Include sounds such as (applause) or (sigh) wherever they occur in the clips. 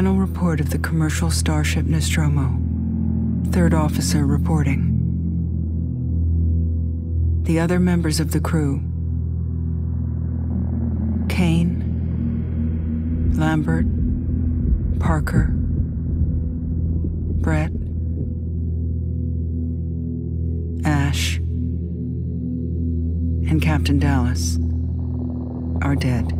Final report of the commercial starship Nostromo. Third officer reporting. The other members of the crew. Kane, Lambert, Parker, Brett, Ash, and Captain Dallas are dead.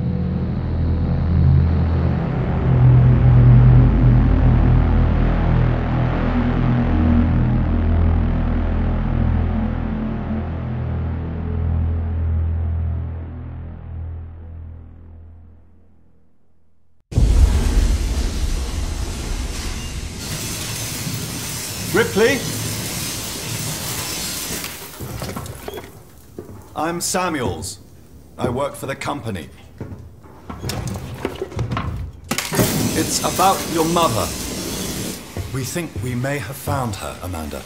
I'm Samuels. I work for the company. It's about your mother. We think we may have found her, Amanda.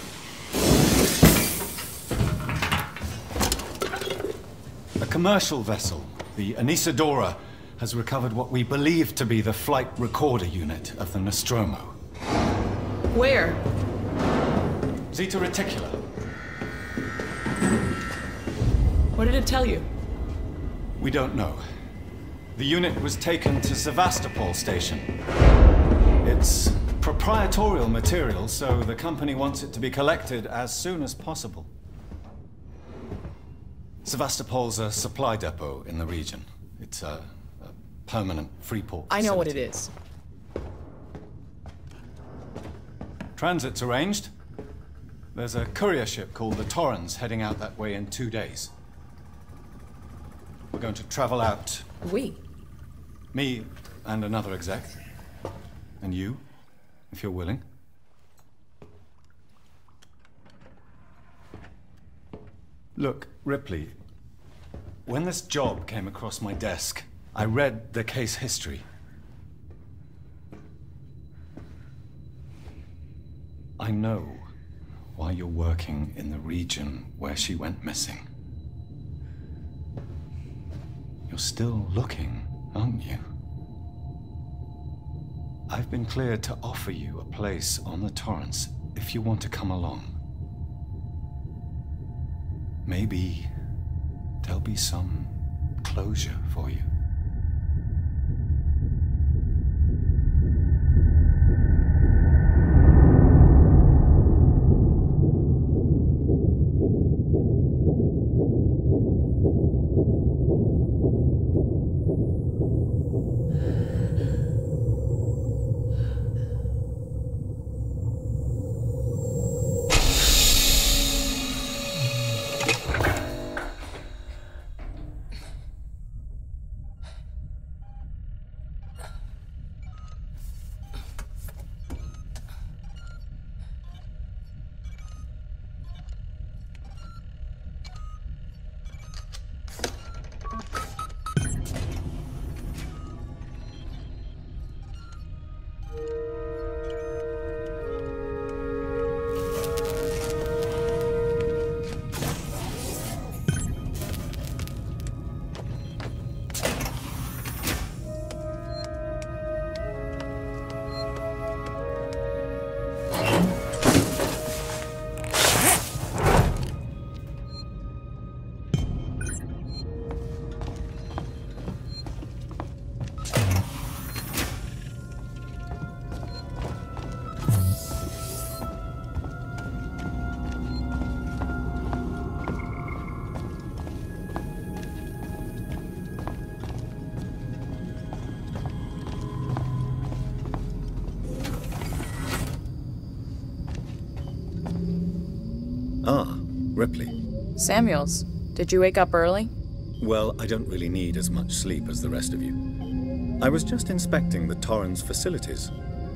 A commercial vessel, the Anesidora, has recovered what we believe to be the flight recorder unit of the Nostromo. Where? Zeta Reticuli. What did it tell you? We don't know. The unit was taken to Sevastopol station. It's proprietorial material, so the company wants it to be collected as soon as possible. Sevastopol's a supply depot in the region. It's a, a permanent free port. I know what it is. Transit's arranged. There's a courier ship called the Torrens heading out that way in two days. We're going to travel out We? Me and another exec. And you, if you're willing. Look, Ripley, when this job came across my desk, I read the case history. I know why you're working in the region where she went missing. You're still looking, aren't you? I've been cleared to offer you a place on the Torrens if you want to come along. Maybe there'll be some closure for you. Ripley. Samuels, did you wake up early? Well, I don't really need as much sleep as the rest of you. I was just inspecting the Torrens facilities.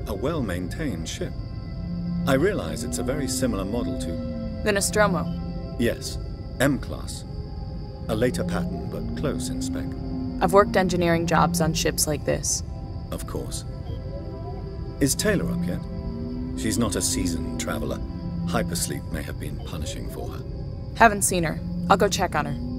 A well-maintained ship. I realize it's a very similar model to... The Nostromo. Yes, M-Class. A later pattern, but close in spec. I've worked engineering jobs on ships like this. Of course. Is Taylor up yet? She's not a seasoned traveler. Hypersleep may have been punishing for her. Haven't seen her. I'll go check on her.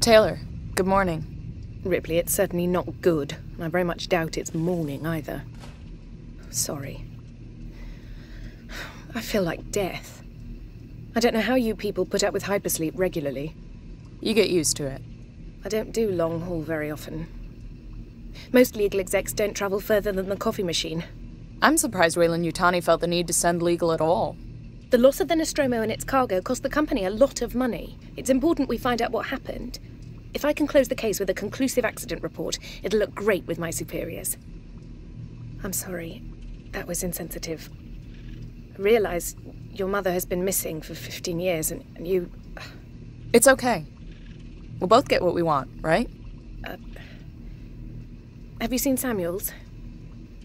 Taylor, good morning. Ripley, it's certainly not good, I very much doubt it's morning either. Sorry. I feel like death. I don't know how you people put up with hypersleep regularly. You get used to it. I don't do long haul very often. Most legal execs don't travel further than the coffee machine. I'm surprised Weyland-Yutani felt the need to send legal at all. The loss of the Nostromo and its cargo cost the company a lot of money. It's important we find out what happened. If I can close the case with a conclusive accident report, it'll look great with my superiors. I'm sorry. That was insensitive. I realize your mother has been missing for 15 years, and, and you. It's okay. We'll both get what we want, right? Uh, have you seen Samuels?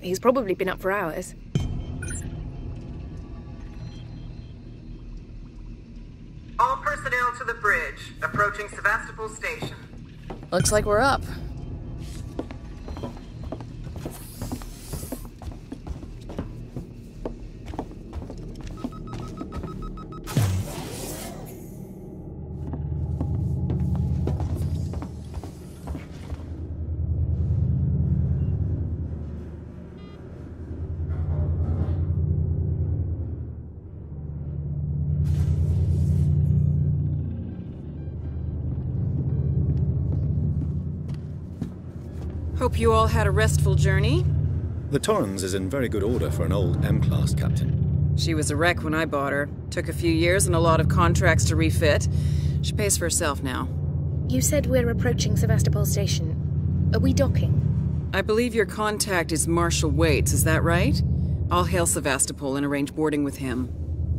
He's probably been up for hours. All personnel to the bridge, approaching Sevastopol Station. Looks like we're up. You all had a restful journey. The Torrens is in very good order for an old M-Class captain. She was a wreck when I bought her. Took a few years and a lot of contracts to refit. She pays for herself now. You said we're approaching Sevastopol Station. Are we docking? I believe your contact is Marshal Waits, is that right? I'll hail Sevastopol and arrange boarding with him.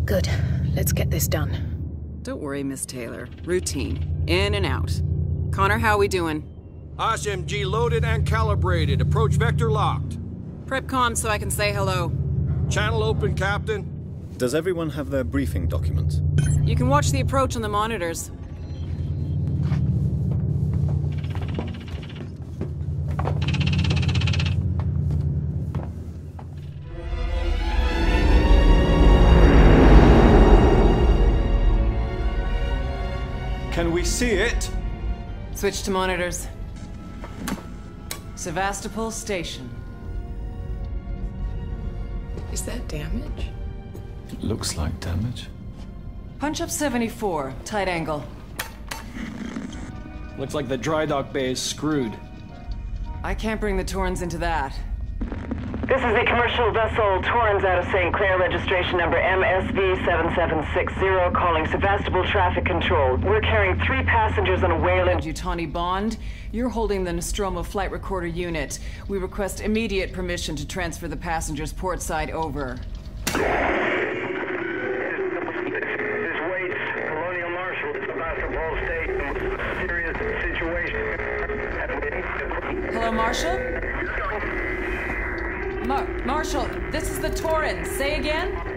Good. Let's get this done. Don't worry, Miss Taylor. Routine. In and out. Connor, how are we doing? SMG loaded and calibrated. Approach vector locked. Prep com so I can say hello. Channel open, Captain. Does everyone have their briefing documents? You can watch the approach on the monitors. Can we see it? Switch to monitors. Sevastopol Station. Is that damage? It looks like damage. Punch up 74, tight angle. Looks like the dry dock bay is screwed. I can't bring the Torrens into that. This is the commercial vessel Torrens out of St. Clair, registration number MSV7760, calling Sevastopol Traffic Control. We're carrying three passengers on a Weyland... Yutani Bond, you're holding the Nostromo flight recorder unit. We request immediate permission to transfer the passengers port side over. Hello, Marshal? Mar Marshal, this is the Torrens. Say again?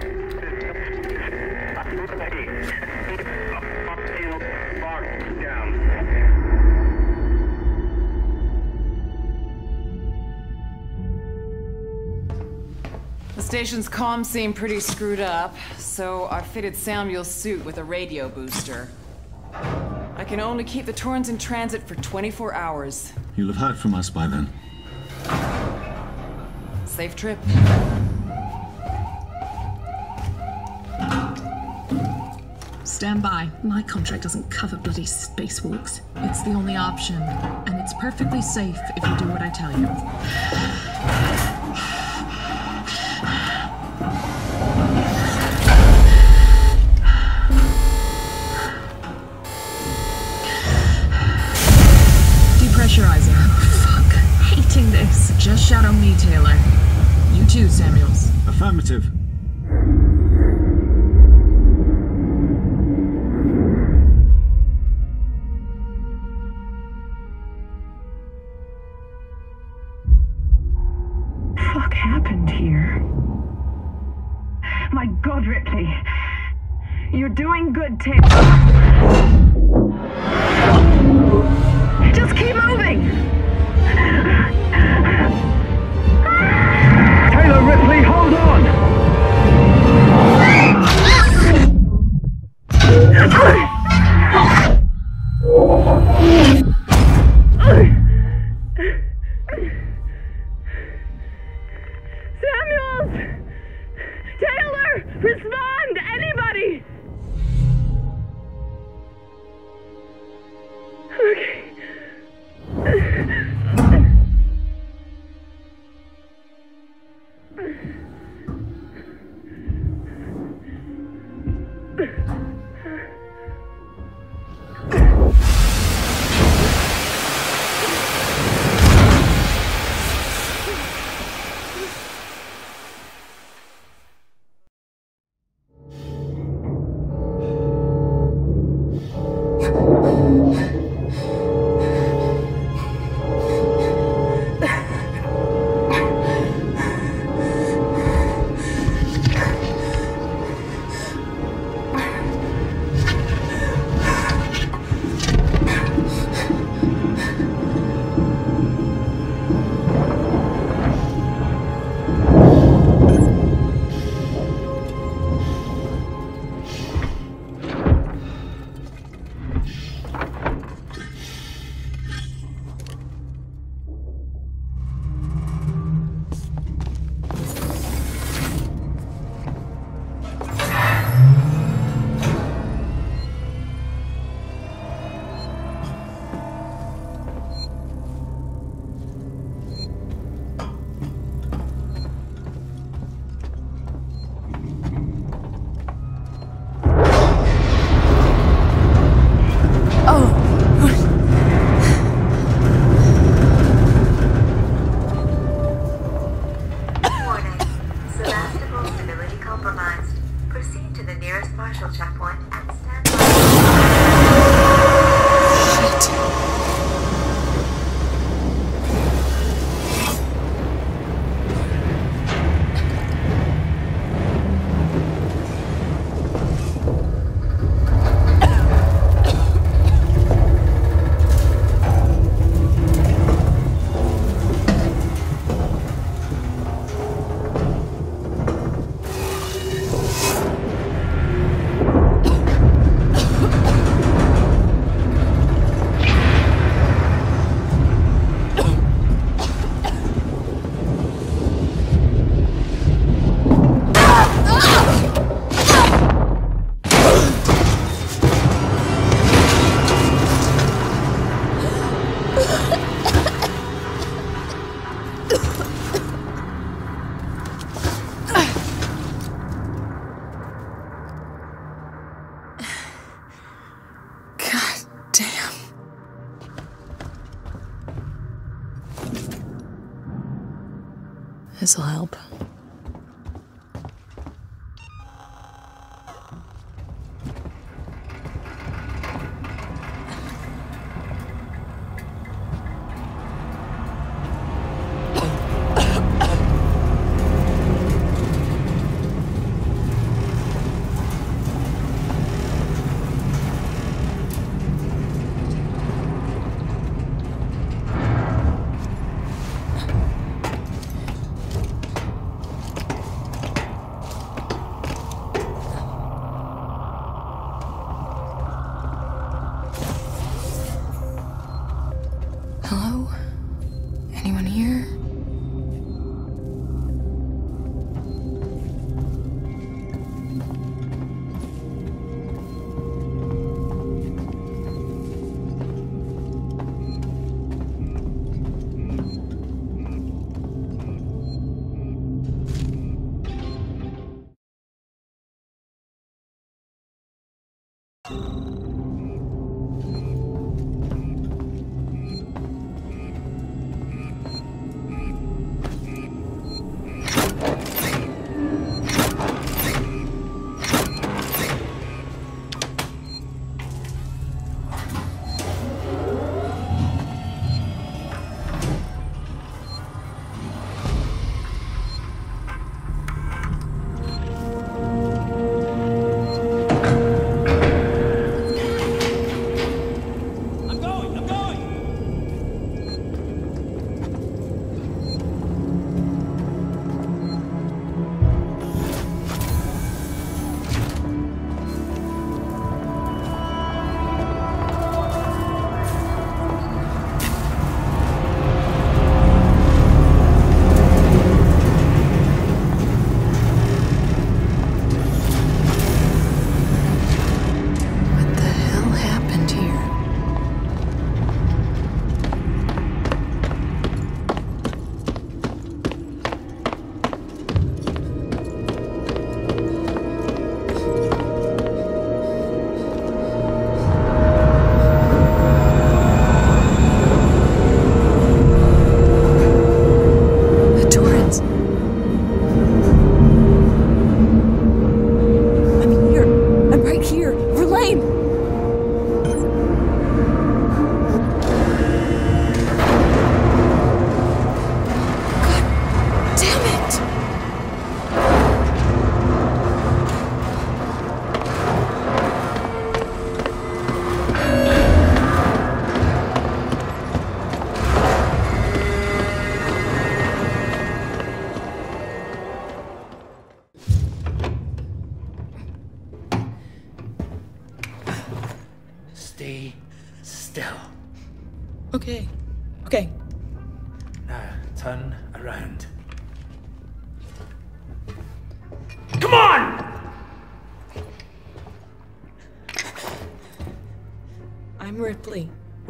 Station's comms seem pretty screwed up, so I fitted Samuel's suit with a radio booster. I can only keep the Torrens in transit for 24 hours. You'll have heard from us by then. Safe trip. Stand by. My contract doesn't cover bloody spacewalks. It's the only option. And it's perfectly safe if you do what I tell you. Me, Taylor. You too, Samuels. Affirmative.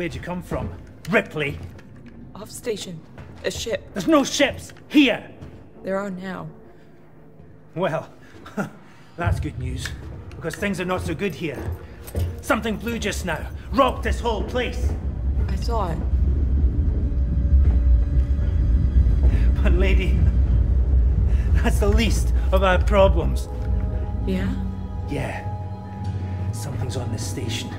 Where'd you come from? Ripley? Off station. A ship. There's no ships here! There are now. Well, (laughs) that's good news. Because things are not so good here. Something blew just now. Rocked this whole place. I saw it. But, lady, (laughs) that's the least of our problems. Yeah? Yeah. Something's on this station.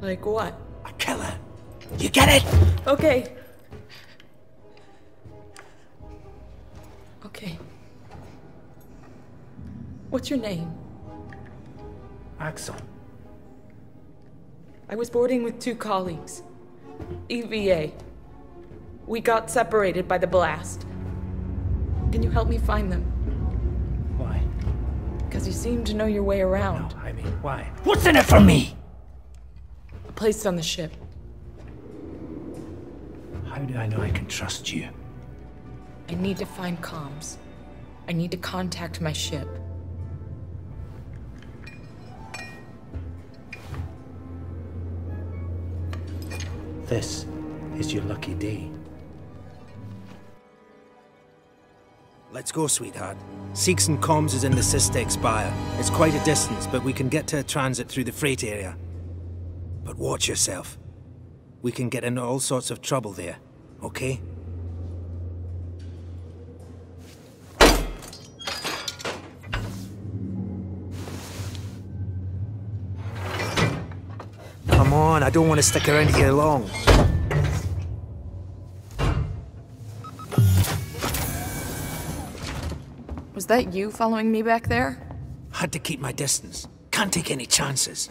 Like what? A killer. You get it? Okay. Okay. What's your name? Axel. I was boarding with two colleagues. EVA. We got separated by the blast. Can you help me find them? Why? Because you seem to know your way around. No, I mean, why? What's in it for me? A place on the ship. How do I know I can trust you? I need to find comms. I need to contact my ship. This is your lucky day. Let's go, sweetheart. Seegson Comms is in the SysTech Spire. It's quite a distance, but we can get to a transit through the freight area. But watch yourself. We can get into all sorts of trouble there, okay? Come on, I don't want to stick around here long. Was that you following me back there? Had to keep my distance. Can't take any chances.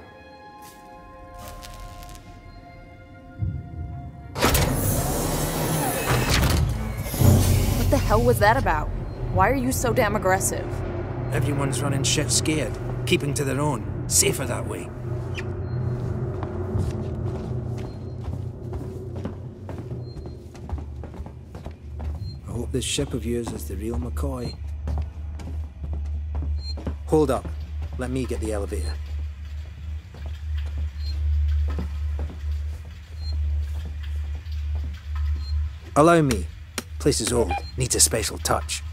The hell was that about? Why are you so damn aggressive? Everyone's running shit scared, keeping to their own. Safer that way. I hope this ship of yours is the real McCoy. Hold up. Let me get the elevator. Allow me. Place is old. Needs a special touch.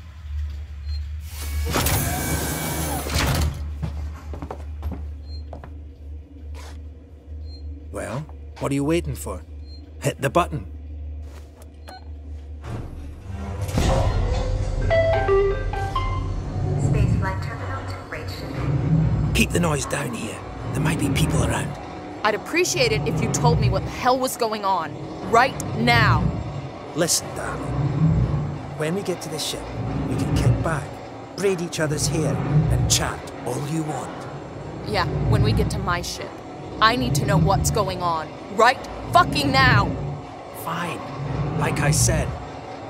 Well, what are you waiting for? Hit the button. Spaceflight terminal to. Keep the noise down here. There might be people around. I'd appreciate it if you told me what the hell was going on. Right now. Listen, darling. When we get to the ship, we can kick back, braid each other's hair, and chat all you want. Yeah, when we get to my ship. I need to know what's going on. Right fucking now! Fine. Like I said,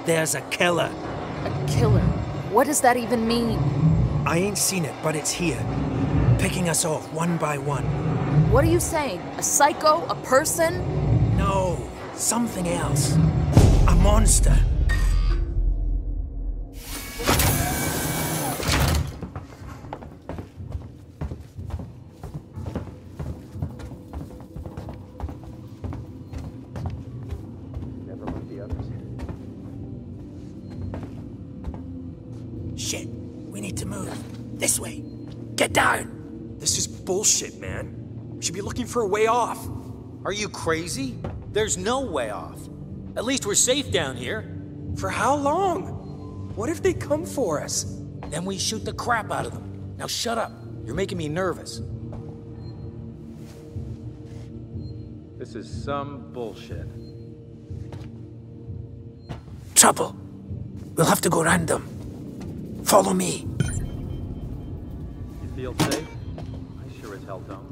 there's a killer. A killer? What does that even mean? I ain't seen it, but it's here. Picking us off one by one. What are you saying? A psycho? A person? No, something else. A monster. We should be looking for a way off. Are you crazy? There's no way off. At least we're safe down here. For how long? What if they come for us? Then we shoot the crap out of them. Now shut up. You're making me nervous. This is some bullshit. Trouble. We'll have to go random. Follow me. You feel safe? I sure as hell don't.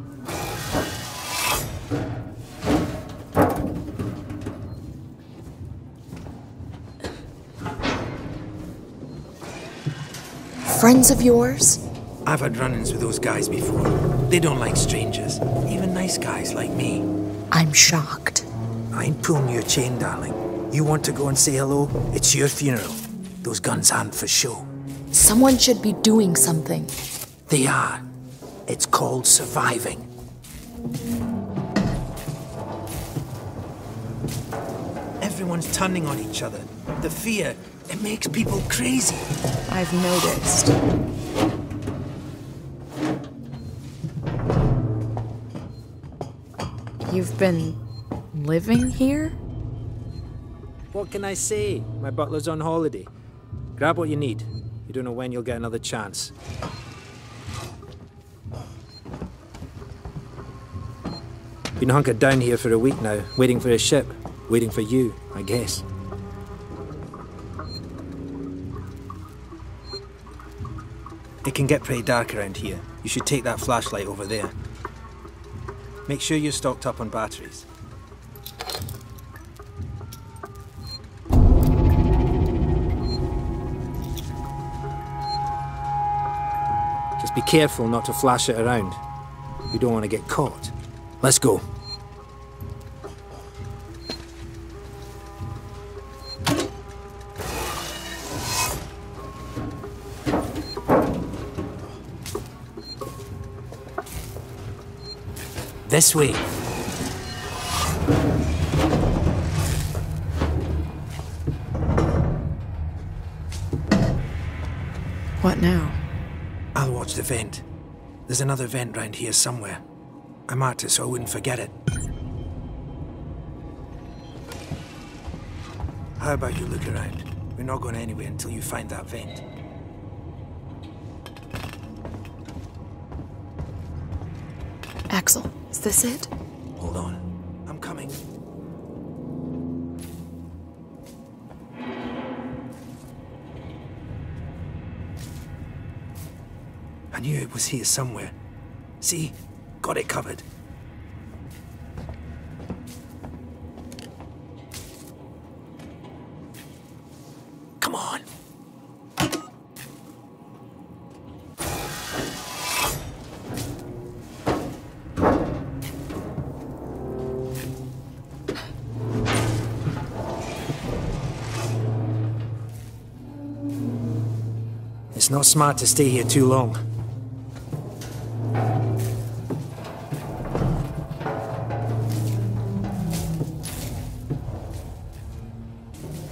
Friends of yours? I've had run-ins with those guys before. They don't like strangers, even nice guys like me. I'm shocked. I ain't pulling your chain, darling. You want to go and say hello? It's your funeral. Those guns aren't for show. Someone should be doing something. They are. It's called surviving. Everyone's turning on each other. The fear, it makes people crazy. I've noticed. You've been living here? What can I say? My butler's on holiday. Grab what you need. You don't know when you'll get another chance. Been hunkered down here for a week now, waiting for a ship. Waiting for you, I guess. It can get pretty dark around here. You should take that flashlight over there. Make sure you're stocked up on batteries. Just be careful not to flash it around. You don't want to get caught. Let's go. This way. What now? I'll watch the vent. There's another vent round here somewhere. I marked it so I wouldn't forget it. How about you look around? We're not going anywhere until you find that vent. Axel, is this it? Hold on. I'm coming. I knew it was here somewhere. See? Got it covered. Smart to stay here too long.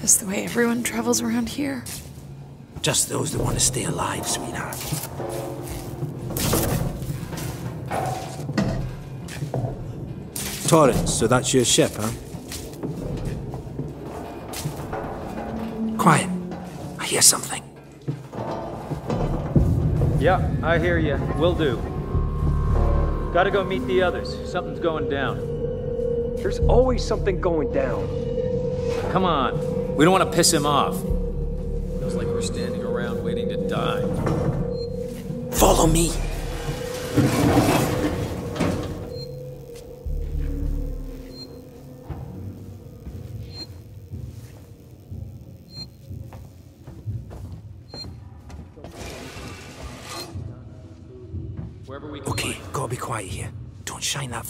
Is the way everyone travels around here? Just those that want to stay alive, sweetheart. Torrens, so that's your ship, huh? Quiet. I hear something. Yeah, I hear you. Will do. Gotta go meet the others. Something's going down. There's always something going down. Come on. We don't want to piss him off. Feels like we're standing around waiting to die. Follow me.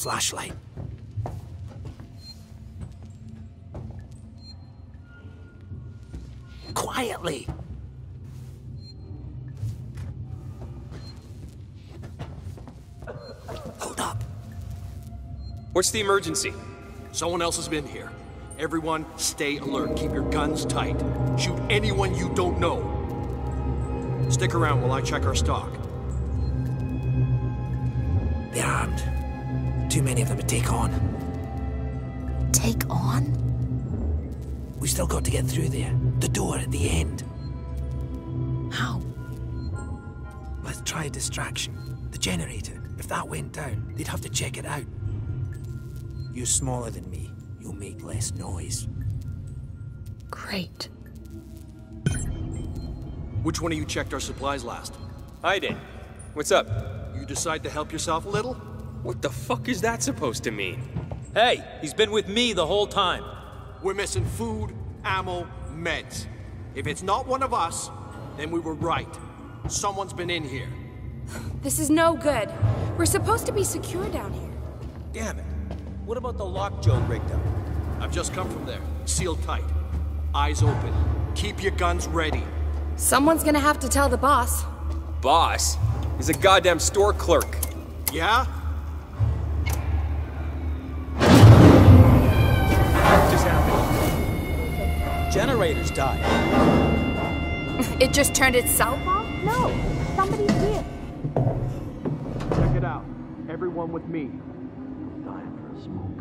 Flashlight. Quietly. Hold up. What's the emergency? Someone else has been here. Everyone, stay alert. Keep your guns tight. Shoot anyone you don't know. Stick around while I check our stock. Too many of them to take on. Take on? We still got to get through there. The door at the end. How? Let's try a distraction. The generator. If that went down, they'd have to check it out. You're smaller than me. You'll make less noise. Great. Which one of you checked our supplies last? I did. What's up? You decide to help yourself a little? What the fuck is that supposed to mean? Hey, he's been with me the whole time. We're missing food, ammo, meds. If it's not one of us, then we were right. Someone's been in here. This is no good. We're supposed to be secure down here. Damn it. What about the lock Joe rigged up? I've just come from there. Sealed tight. Eyes open. Keep your guns ready. Someone's gonna have to tell the boss. Boss? He's a goddamn store clerk. Yeah? Generators died. It just turned itself off? No. Somebody's here. Check it out. Everyone with me. Time for a smoke.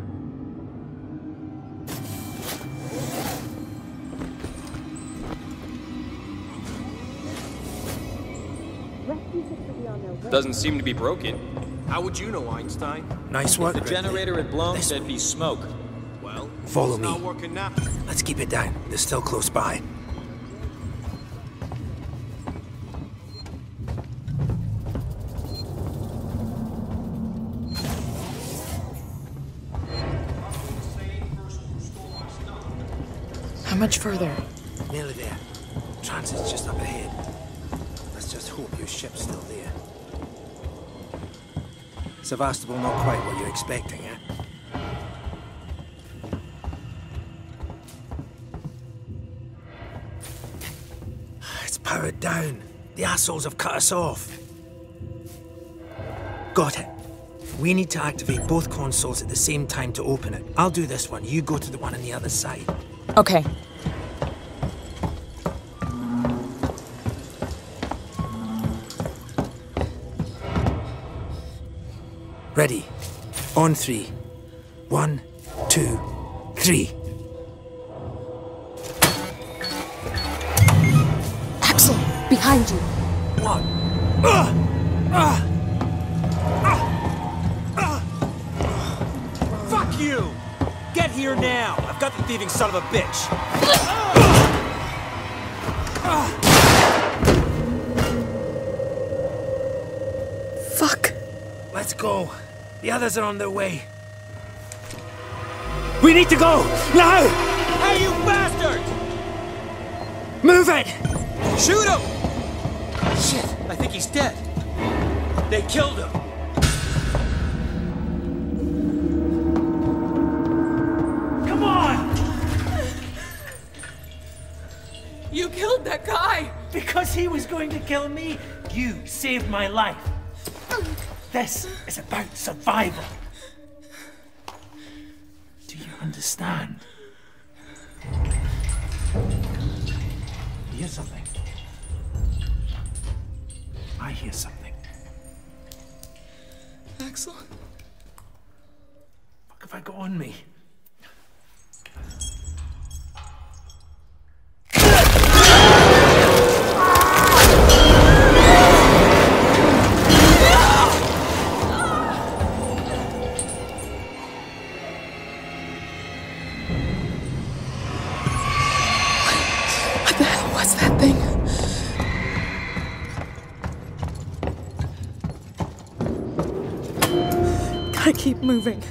Doesn't seem to be broken. How would you know, Einstein? Nice work, The generator had blown, This there'd be smoke. Well, Follow me. not working now. Let's keep it down. They're still close by. How much further? Nearly there. Transit's just up ahead. Let's just hope your ship's still there. Sevastopol not quite what you're expecting, eh? Powered down. The assholes have cut us off. Got it. We need to activate both consoles at the same time to open it. I'll do this one. You go to the one on the other side. Okay. Ready. On three. One, two, three. Behind you. One. Ah! Ah! Fuck you! Get here now! I've got the thieving son of a bitch! Fuck. Let's go. The others are on their way. We need to go! Now! Hey, you bastard! Move it! Shoot him! Shit, I think he's dead. They killed him. Come on! You killed that guy! Because he was going to kill me, you saved my life. This is about survival. Do you understand? Hear something? I hear something. Axel? What have I got on me? Keep moving.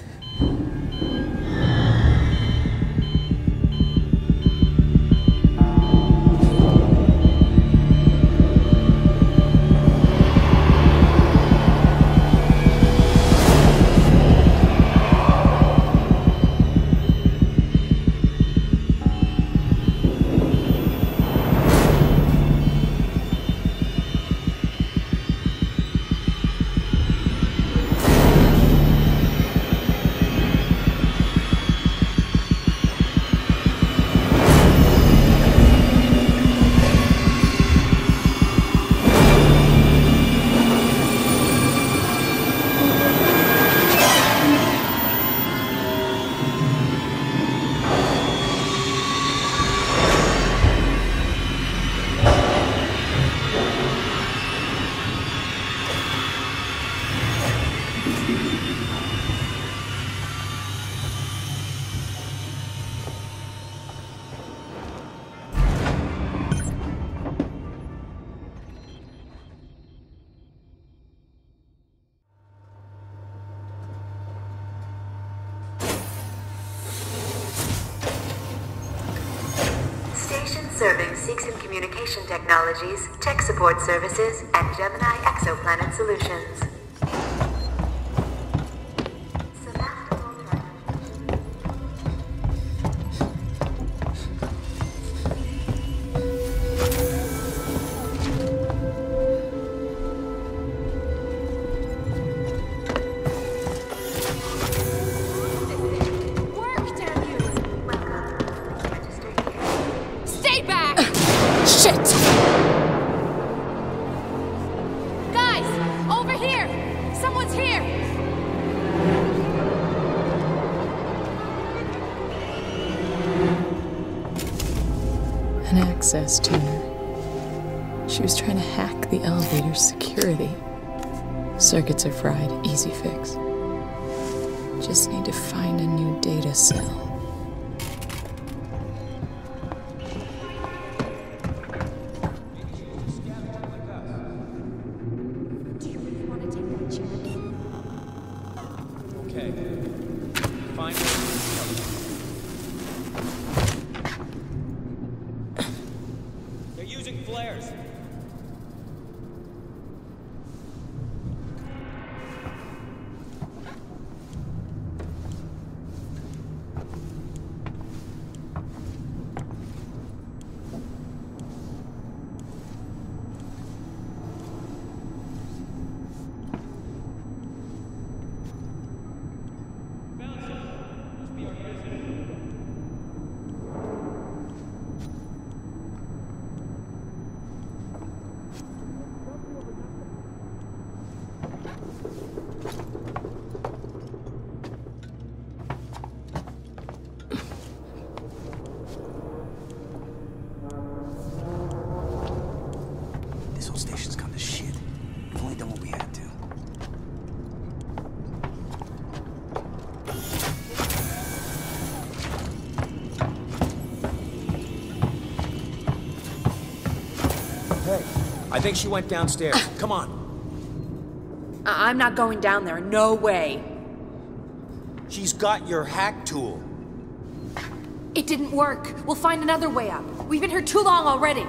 Technologies, Tech Support Services, and Gemini Exoplanet Solutions. Access tuner. She was trying to hack the elevator's security. Circuits are fried, easy fix. Just need to find a new data cell. Think she went downstairs. (laughs) Come on. I- I'm not going down there. No way. She's got your hack tool. It didn't work. We'll find another way up. We've been here too long already.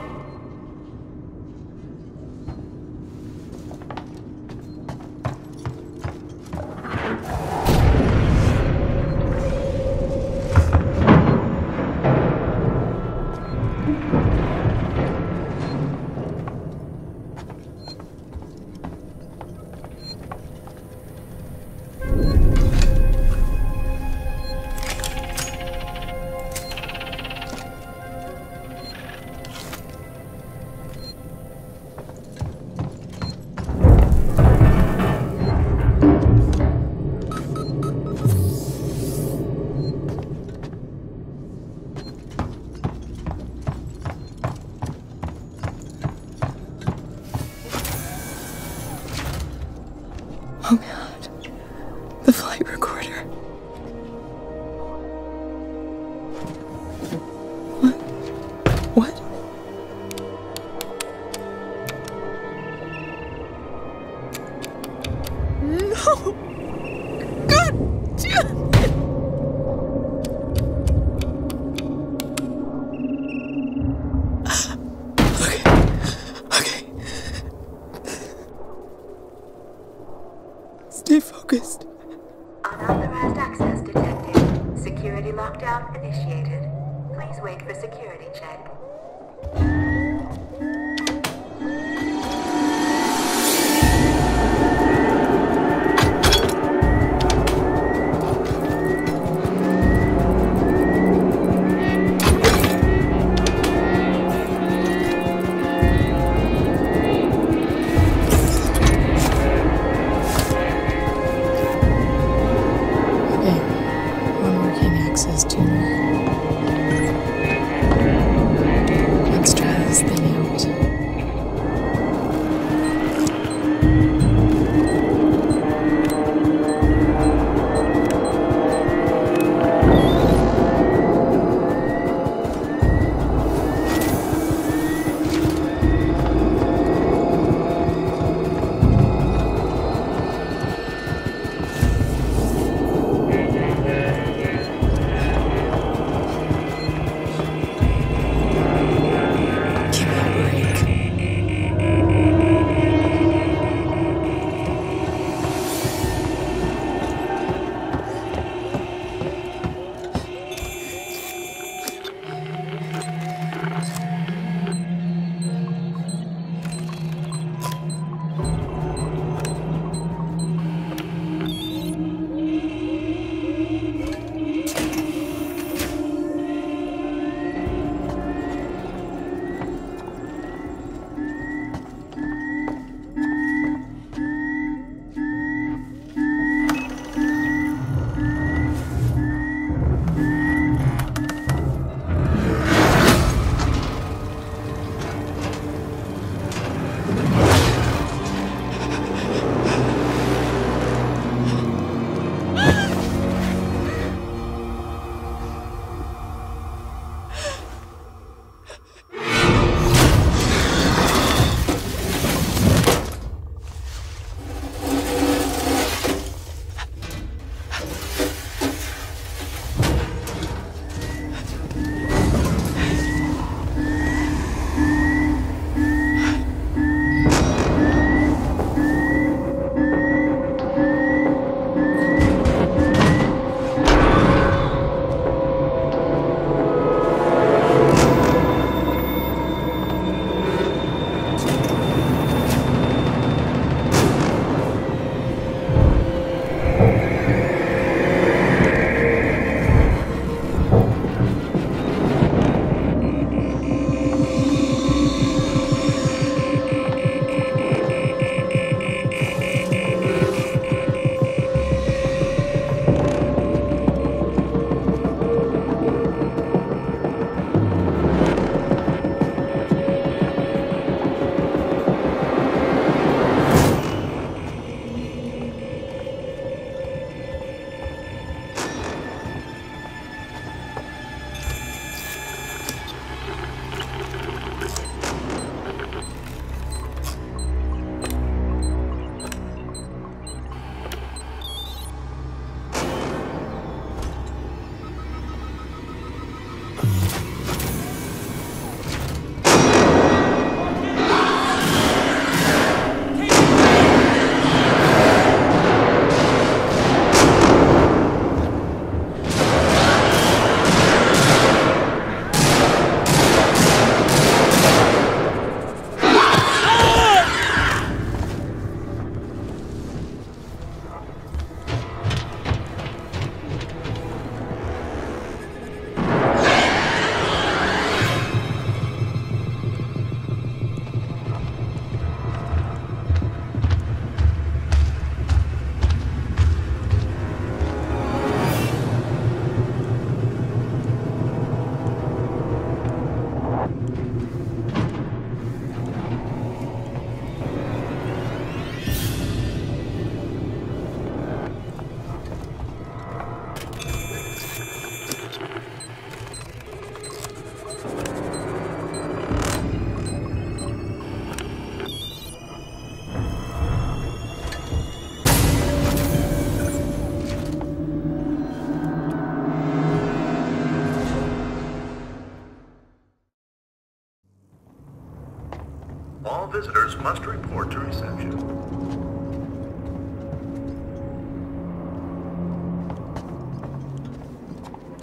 这。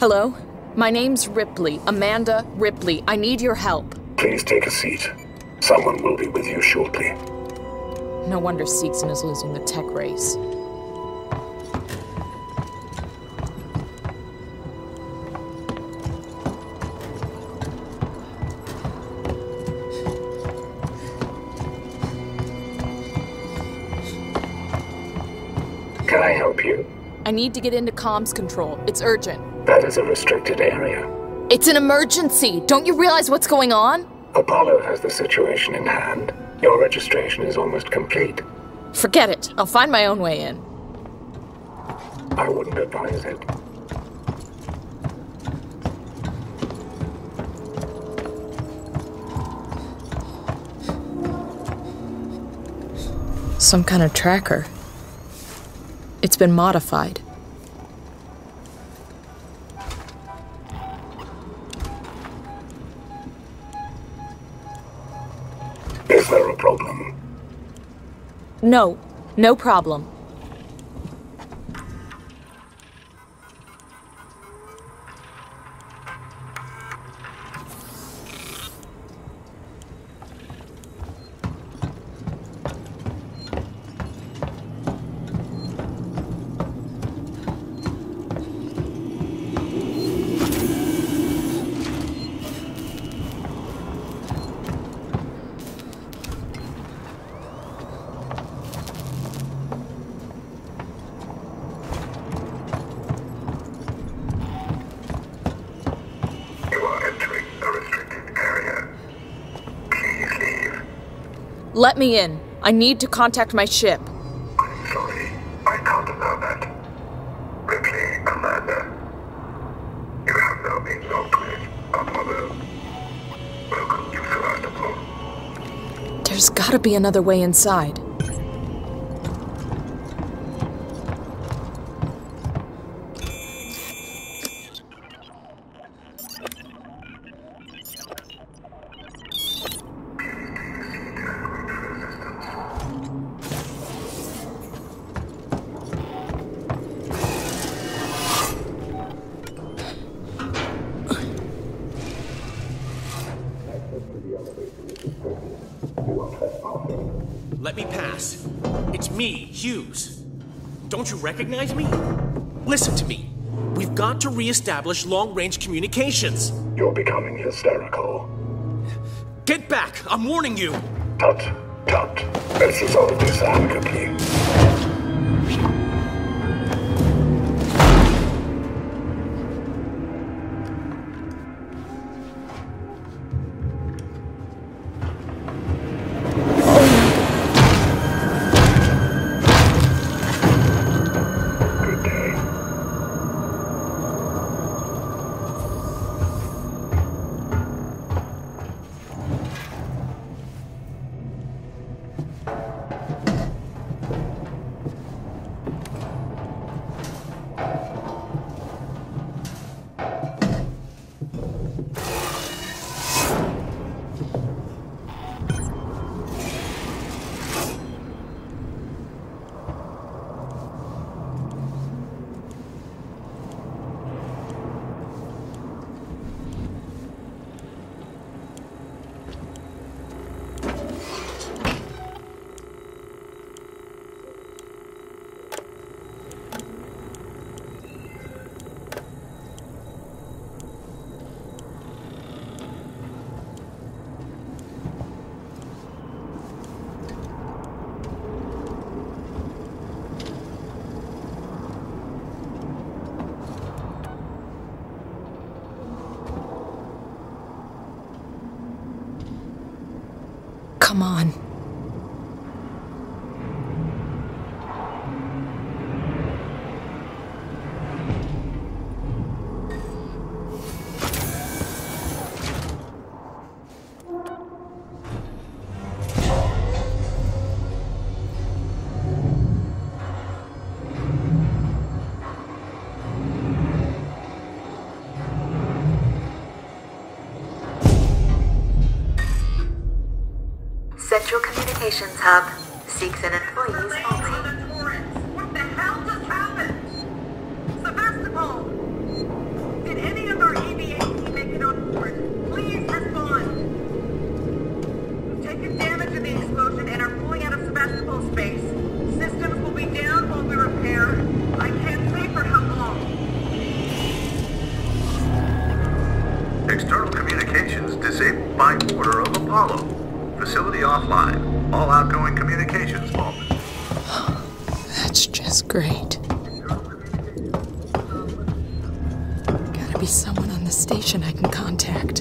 Hello? My name's Ripley. Amanda Ripley. I need your help. Please take a seat. Someone will be with you shortly. No wonder Seegson is losing the tech race. Can I help you? I need to get into comms control. It's urgent. That is a restricted area. It's an emergency! Don't you realize what's going on? Apollo has the situation in hand. Your registration is almost complete. Forget it. I'll find my own way in. I wouldn't advise it. Some kind of tracker. It's been modified. No, no problem. Me in. I need to contact my ship. I'm sorry. I can't allow that. Ripley, Amanda. You have now been locked with Apollo. Welcome to Sevastopol. There's gotta be another way inside. Recognize me? Listen to me. We've got to reestablish long range communications. You're becoming hysterical. Get back! I'm warning you! Tut, tut. Let's resolve this amicably. Come on. Communications Hub. Seegson employees only. What the hell just happened? Sevastopol! Did any of our EVA make it on board? Please respond. We've taken damage in the explosion and are pulling out of Sevastopol space. Systems will be down while we repair. I can't say for how long. External communications disabled by order of Apollo. Facility offline. All outgoing communications halted. That's just great. Gotta be someone on the station I can contact.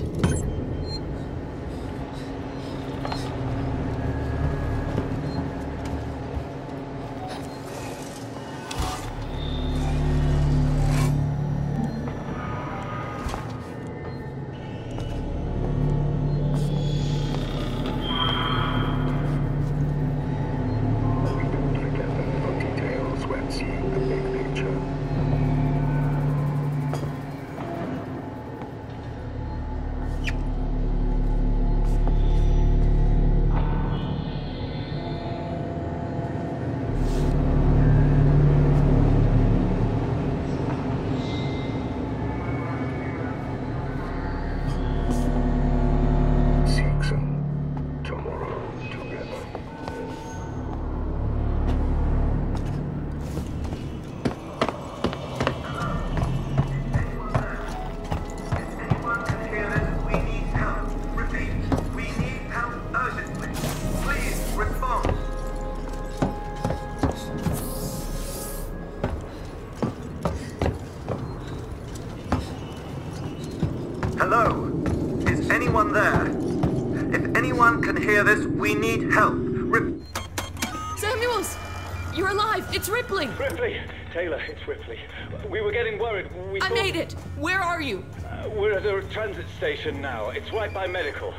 Station now. It's right by medical.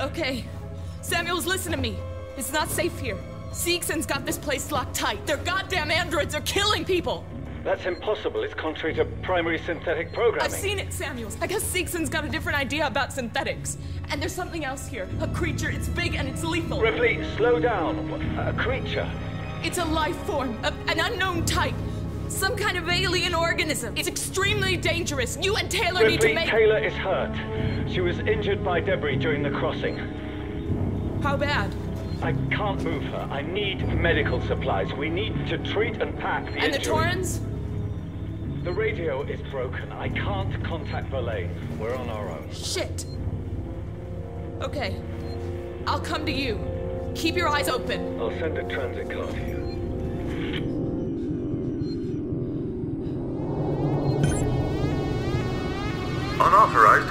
Okay. Samuels, listen to me. It's not safe here. Seegson's got this place locked tight. Their goddamn androids are killing people! That's impossible. It's contrary to primary synthetic programming. I've seen it, Samuels. I guess Seegson's got a different idea about synthetics. And there's something else here. A creature. It's big and it's lethal. Ripley, slow down. A creature. It's a life form, a, an unknown type. Some kind of alien organism. It's extremely dangerous. You and Taylor need Ripley, to make. Taylor is hurt. She was injured by debris during the crossing. How bad? I can't move her. I need medical supplies. We need to treat and pack the And the injury. Torrens? The radio is broken. I can't contact Verlaine. We're on our own. Shit. Okay. I'll come to you. Keep your eyes open. I'll send a transit car to you. Unauthorized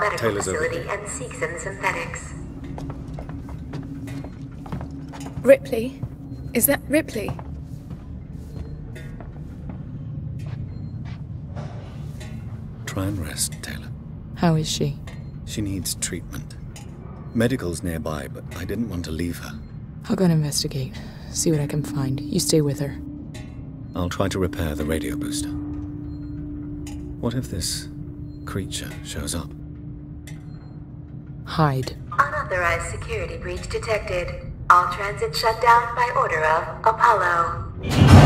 Medical Taylor's over Facility and Seegson Synthetics. Ripley? Is that Ripley? Try and rest, Taylor. How is she? She needs treatment. Medical's nearby, but I didn't want to leave her. I'll go and investigate. See what I can find. You stay with her. I'll try to repair the radio booster. What if this creature shows up? Hide. Unauthorized Unauthorized security breach detected. All transit shut down by order of Apollo.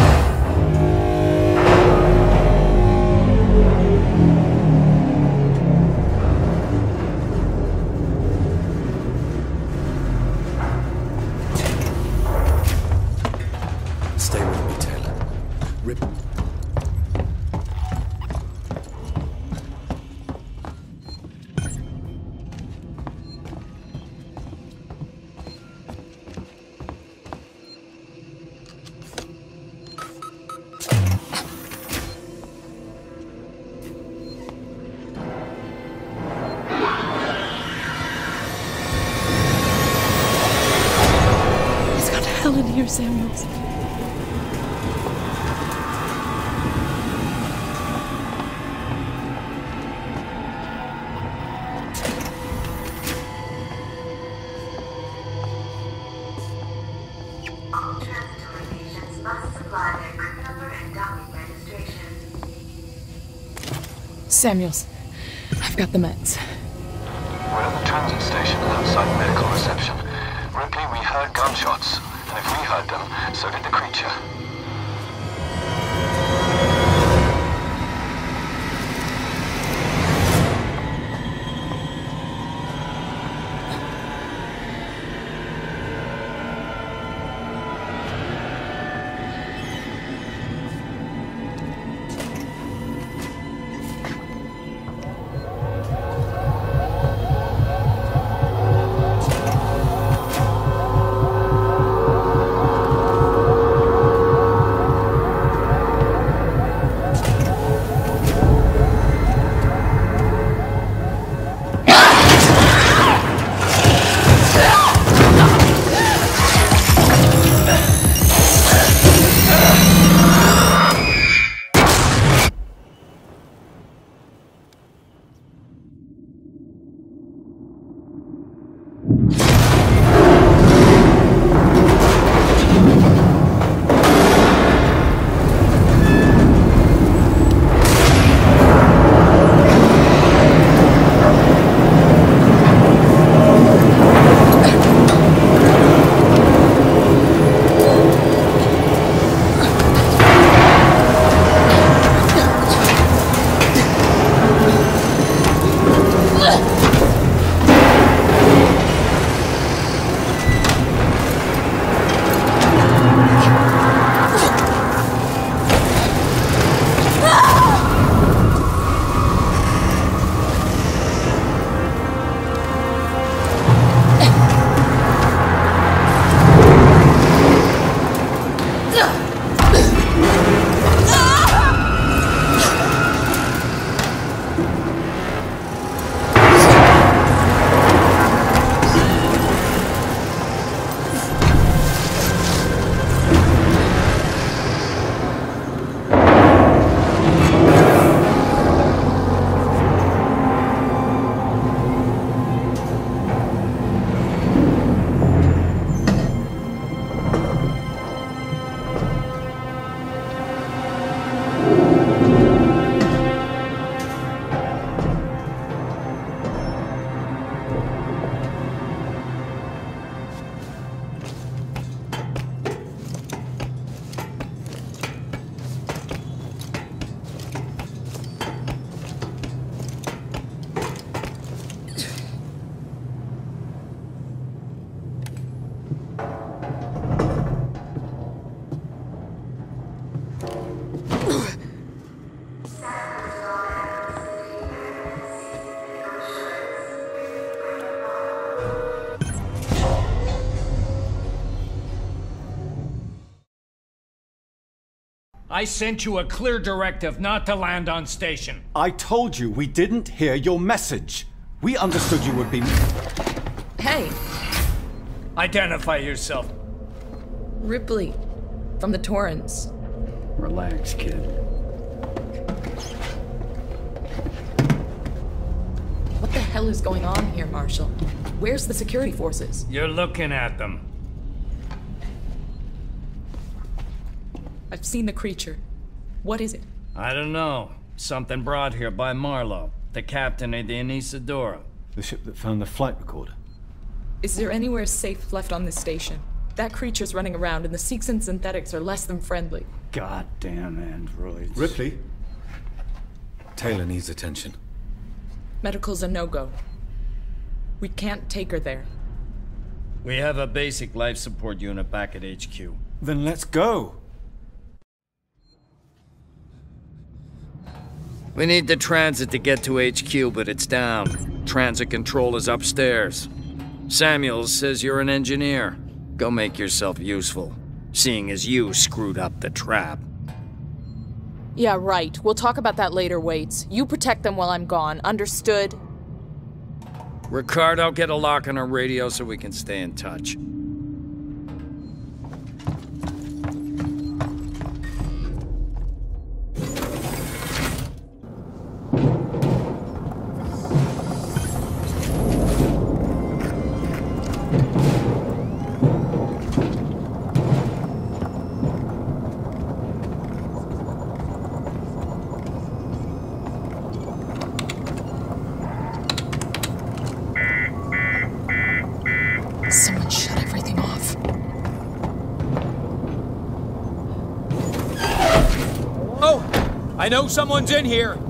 Samuels, I've got the meds. I sent you a clear directive not to land on station. I told you we didn't hear your message. We understood you would be. Hey, Identify yourself. Ripley, from the Torrens. Relax, kid. What the hell is going on here, Marshal? Where's the security forces? You're looking at them. Seen the creature. What is it? I don't know. Something brought here by Marlow, the captain of the Anesidora. The ship that found the flight recorder. Is there anywhere safe left on this station? That creature's running around, and the Seegson synthetics are less than friendly. Goddamn androids. Ripley. Taylor needs attention. Medical's a no go. We can't take her there. We have a basic life support unit back at HQ. Then let's go. We need the transit to get to HQ, but it's down. Transit control is upstairs. Samuels says you're an engineer. Go make yourself useful, seeing as you screwed up the trap. Yeah, right. We'll talk about that later, Waits. You protect them while I'm gone. Understood? Ricardo, get a lock on our radio so we can stay in touch. I know someone's in here!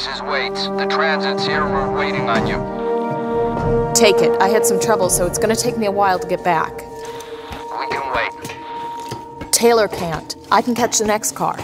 Ripley, this is Waits. The transit's here. We're waiting on you. Take it. I had some trouble, so it's gonna take me a while to get back. We can wait. Taylor can't. I can catch the next car.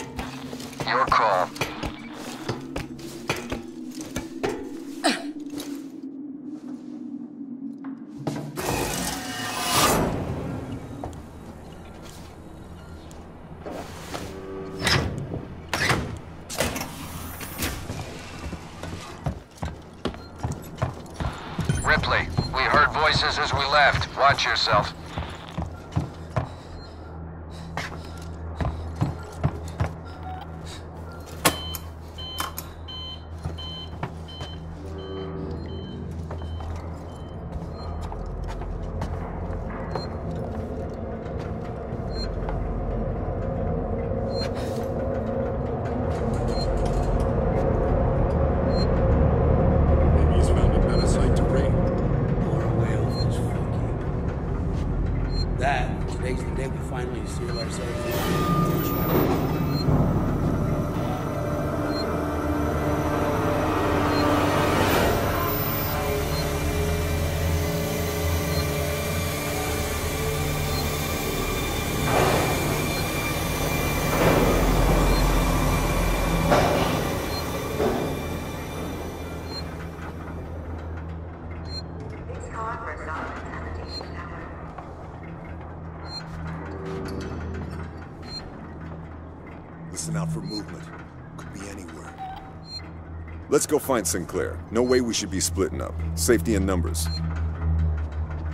Let's go find Sinclair. No way we should be splitting up. Safety in numbers.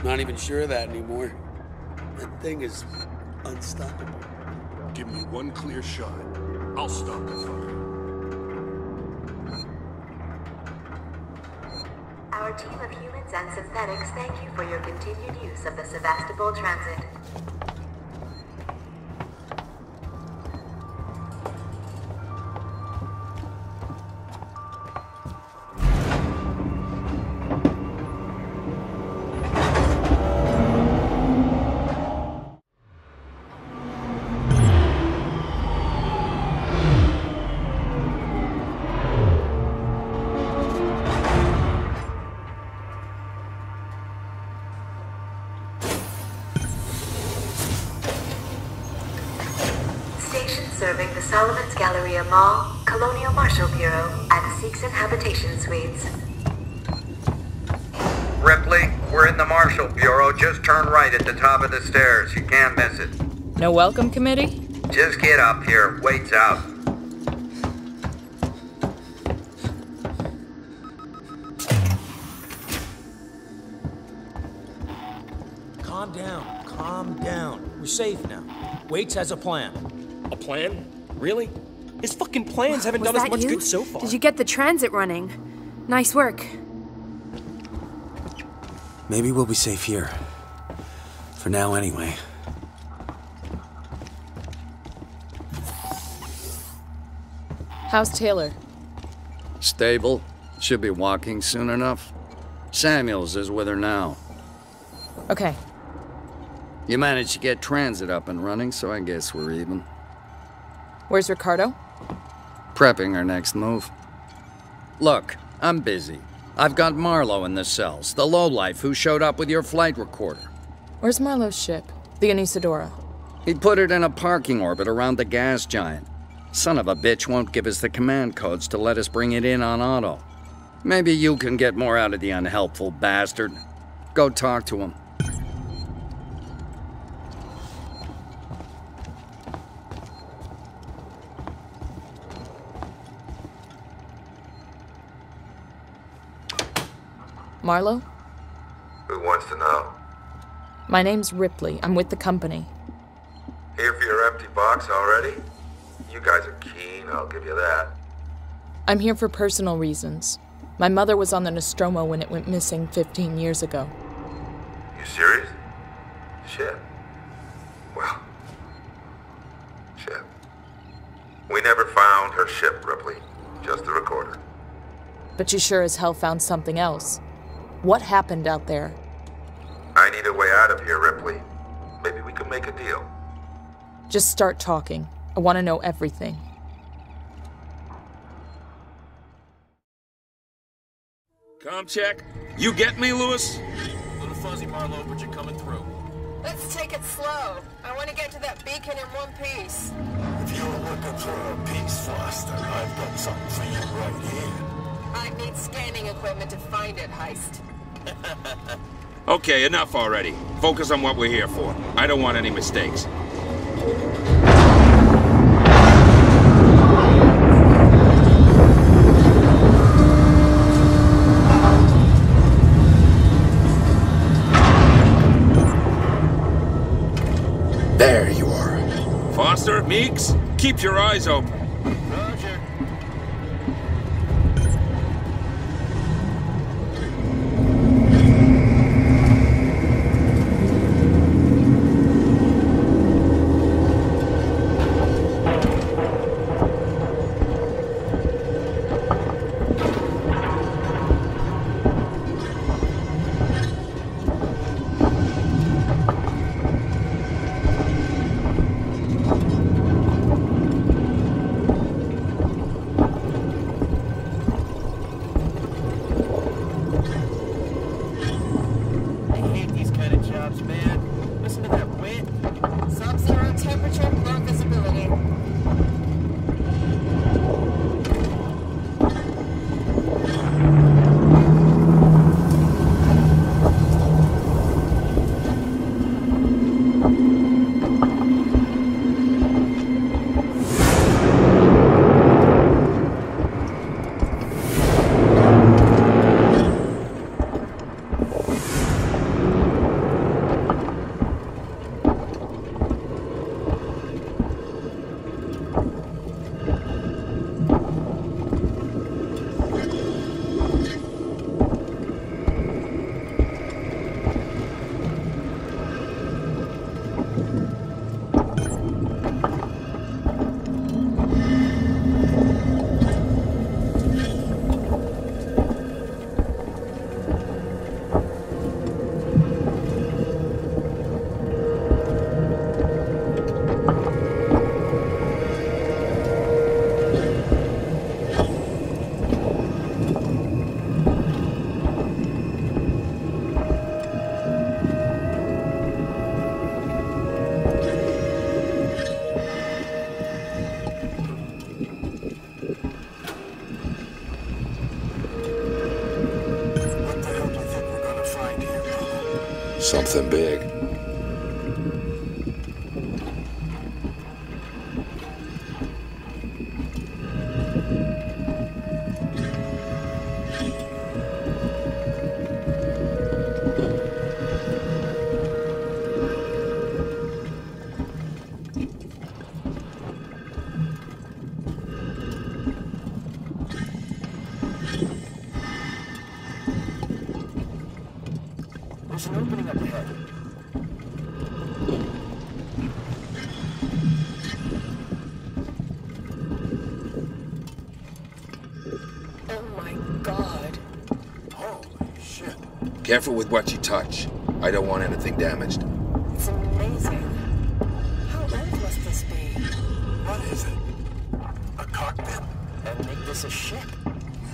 Not even sure of that anymore. That thing is unstoppable. Give me one clear shot. I'll stop the fucker. Our team of humans and synthetics thank you for your continued use of the Sevastopol Transit. Right at the top of the stairs. You can't miss it. No welcome committee? Just get up here. Wait's out. Calm down. Calm down. We're safe now. Waits has a plan. A plan? Really? His fucking plans haven't Was done us much you? good so far. Did you get the transit running? Nice work. Maybe we'll be safe here. For now, anyway. How's Taylor? Stable. Should be walking soon enough. Samuels is with her now. Okay. You managed to get transit up and running, so I guess we're even. Where's Ricardo? Prepping our next move. Look, I'm busy. I've got Marlow in the cells, the lowlife who showed up with your flight recorder. Where's Marlow's ship? The Anesidora. He put it in a parking orbit around the gas giant. Son of a bitch won't give us the command codes to let us bring it in on auto. Maybe you can get more out of the unhelpful bastard. Go talk to him. Marlow? Who wants to know? My name's Ripley. I'm with the company. Here for your empty box already? You guys are keen, I'll give you that. I'm here for personal reasons. My mother was on the Nostromo when it went missing 15 years ago. You serious? Shit. Well. Shit. We never found her ship, Ripley. Just the recorder. But you sure as hell found something else. What happened out there? I need a way out of here, Ripley. Maybe we can make a deal. Just start talking. I want to know everything. Com check. You get me, Lewis? Little fuzzy, Marlow, but you're coming through. Let's take it slow. I want to get to that beacon in one piece. If you're looking for a piece, Foster, I've got something for you right here. I need scanning equipment to find it, Heist. (laughs) Okay, enough already. Focus on what we're here for. I don't want any mistakes. There you are. Foster, Meeks, keep your eyes open. Something big. Careful with what you touch. I don't want anything damaged. It's amazing. How old must this be? What is it? A cockpit? And make this a ship?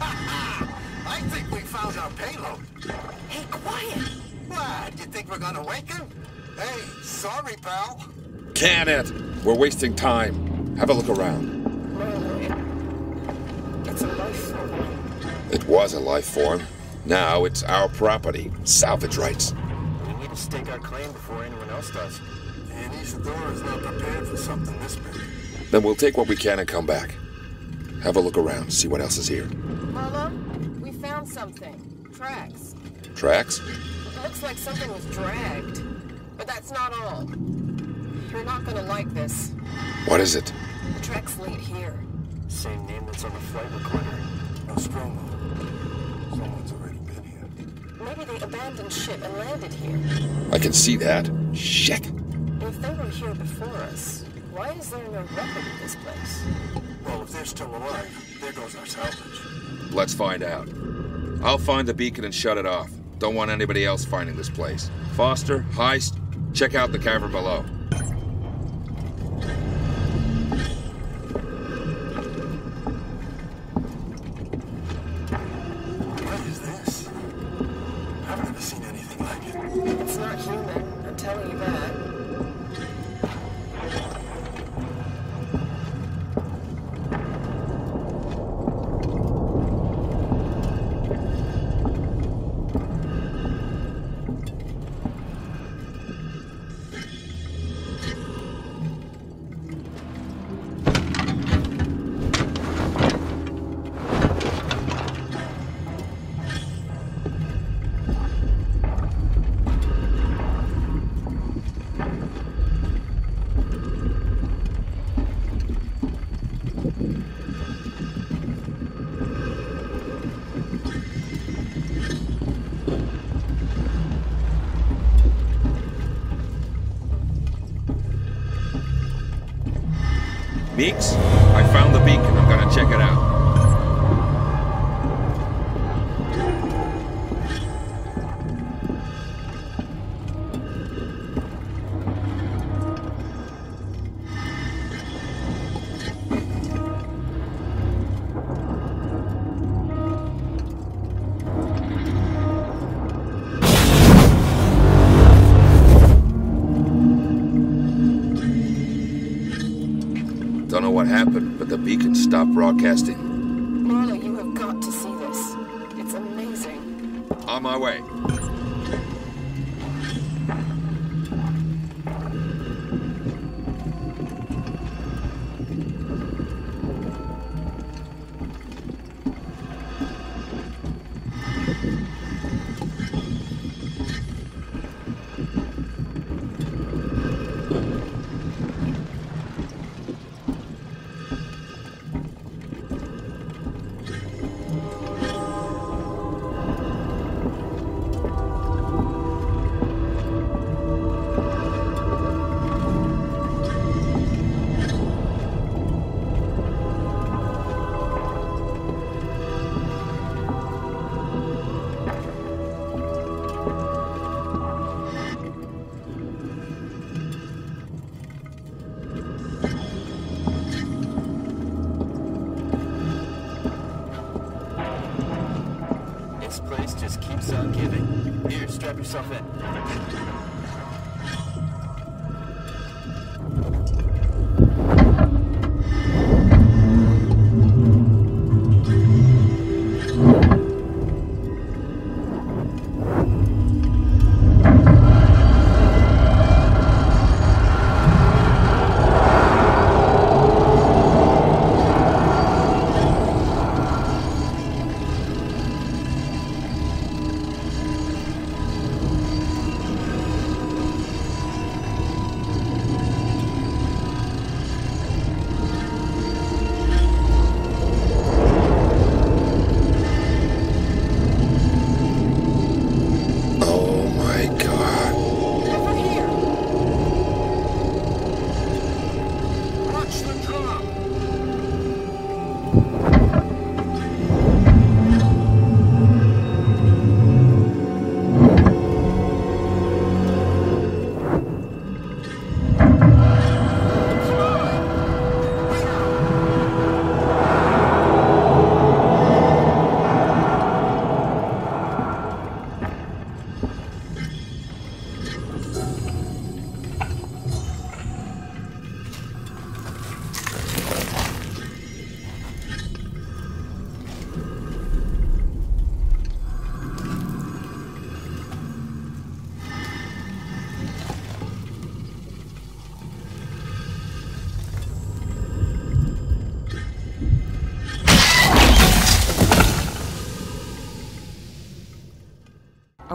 Ha (laughs) ha! I think we found our payload. Hey, quiet. What? You think we're gonna wake him? Hey, sorry, pal. Can it? We're wasting time. Have a look around. It's a life form. It was a life form. Now it's our property. Salvage rights. We need to stake our claim before anyone else does. Anesidora's not prepared for something this big. Then we'll take what we can and come back. Have a look around, see what else is here. Marlow, we found something. Tracks. Tracks? It looks like something was dragged. But that's not all. You're not gonna like this. What is it? The tracks lead here. Same name that's on the flight recorder. Nostromo. Someone's already been here. Maybe they abandoned ship and landed here. I can see that. Shit. If they were here before us, why is there no record of this place? Well, if they're still alive, there goes our salvage. Let's find out. I'll find the beacon and shut it off. Don't want anybody else finding this place. Foster, Heist, check out the cavern below. Happened, but the beacon stopped broadcasting.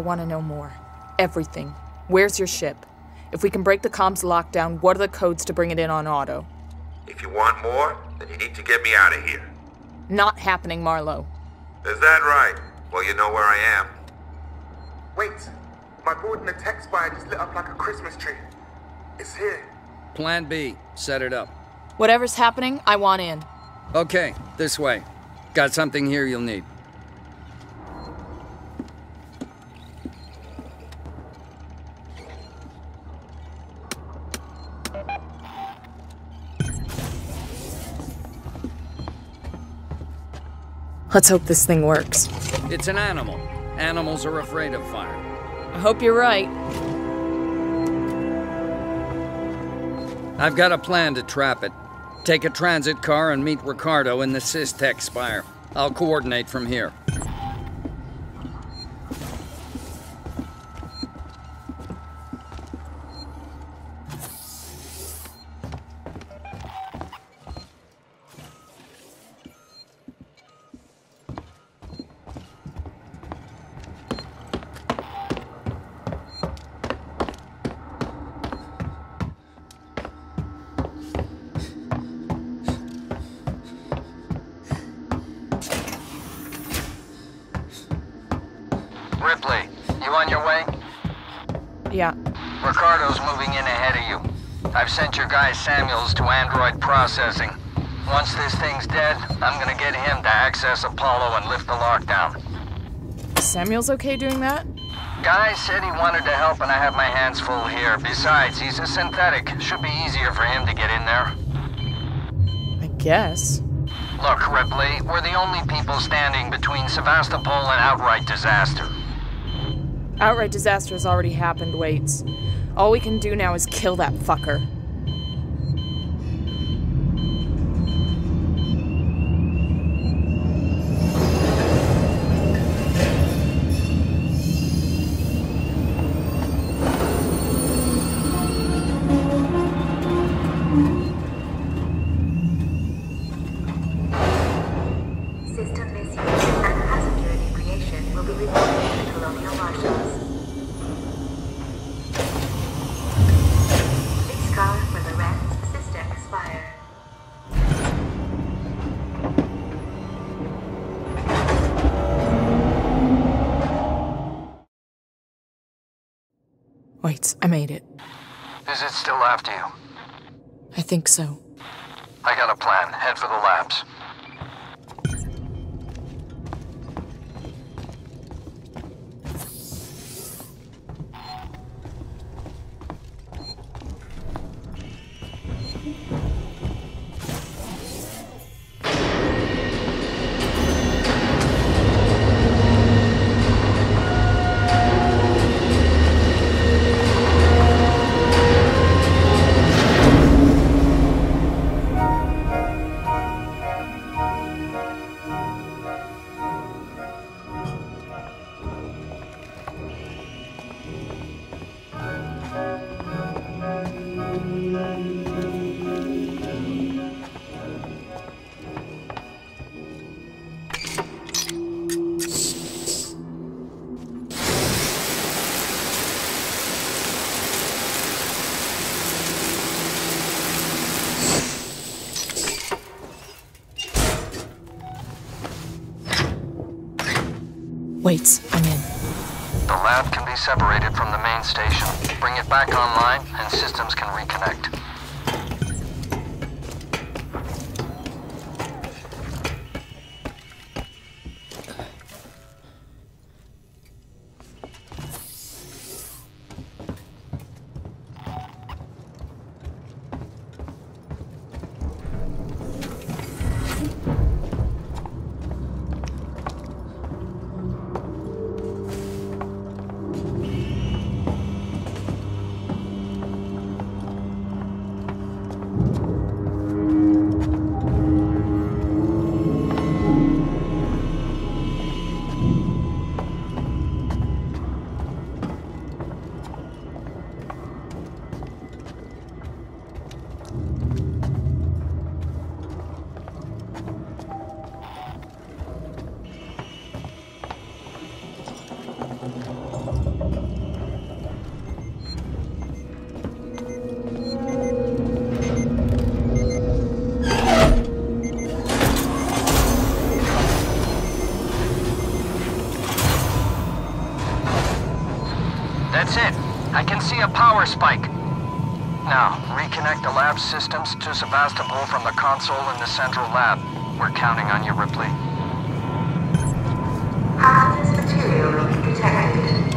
Want to know more. Everything. Where's your ship? If we can break the comms lockdown, what are the codes to bring it in on auto? If you want more, then you need to get me out of here. Not happening, Marlow. Is that right? Well, you know where I am. Wait, my board in the tech spire just lit up like a Christmas tree. It's here. Plan B. Set it up. Whatever's happening, I want in. Okay, this way. Got something here you'll need. Let's hope this thing works. It's an animal. Animals are afraid of fire. I hope you're right. I've got a plan to trap it. Take a transit car and meet Ricardo in the SysTech Spire. I'll coordinate from here. Guy Samuels to android processing. Once this thing's dead, I'm gonna get him to access Apollo and lift the lockdown. Samuel's okay doing that? Guy said he wanted to help and I have my hands full here. Besides, he's a synthetic. Should be easier for him to get in there. I guess. Look, Ripley, we're the only people standing between Sevastopol and outright disaster. Outright disaster has already happened, Waits. All we can do now is kill that fucker. Made it. Is it still after you? I think so. I got a plan. Head for the labs. I'm in. The lab can be separated from the main station. Bring it back online, and systems can reconnect. to Sevastopol from the console in the central lab. We're counting on you, Ripley. Hazardous material detected.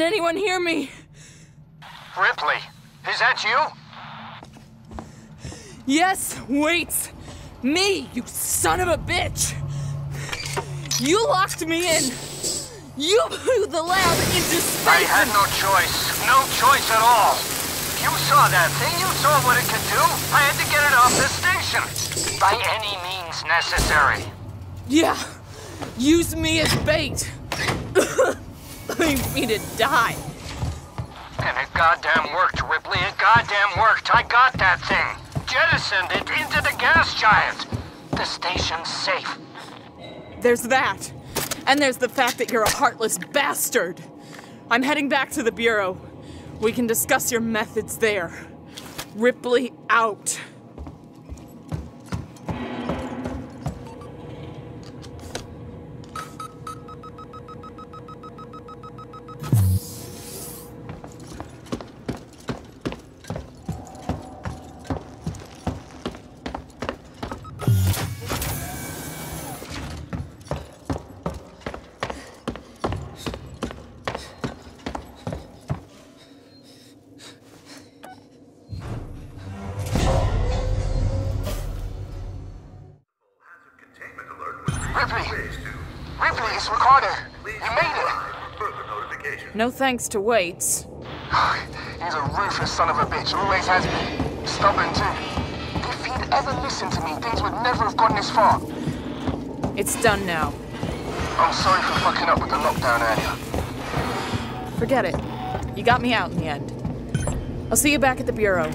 Can anyone hear me? Ripley, is that you? Yes, wait! Me, you son of a bitch! You locked me in! You blew the lab into space! I had no choice. No choice at all. You saw that thing. You saw what it could do. I had to get it off the station. By any means necessary. Yeah. Use me as bait. (laughs) Leave me to die. And it goddamn worked, Ripley. It goddamn worked. I got that thing. Jettisoned it into the gas giant. The station's safe. There's that. And there's the fact that you're a heartless bastard. I'm heading back to the Bureau. We can discuss your methods there. Ripley out. No thanks to Waits. (sighs) He's a ruthless son of a bitch, always has been. Stubborn too. If he'd ever listened to me, things would never have gone this far. It's done now. I'm sorry for fucking up with the lockdown earlier. Forget it. You got me out in the end. I'll see you back at the Bureau.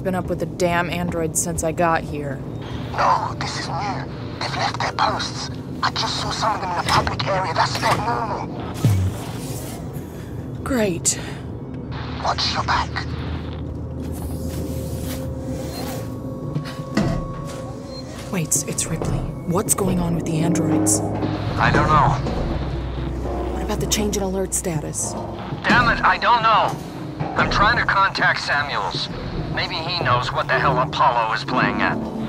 Something's been up with the damn androids since I got here. No, this is new. They've left their posts. I just saw some of them in the public area. That's not normal. Great. Watch your back. Wait, it's Ripley. What's going on with the androids? I don't know. What about the change in alert status? Damn it, I don't know. I'm trying to contact Samuels. Maybe he knows what the hell Apollo is playing at.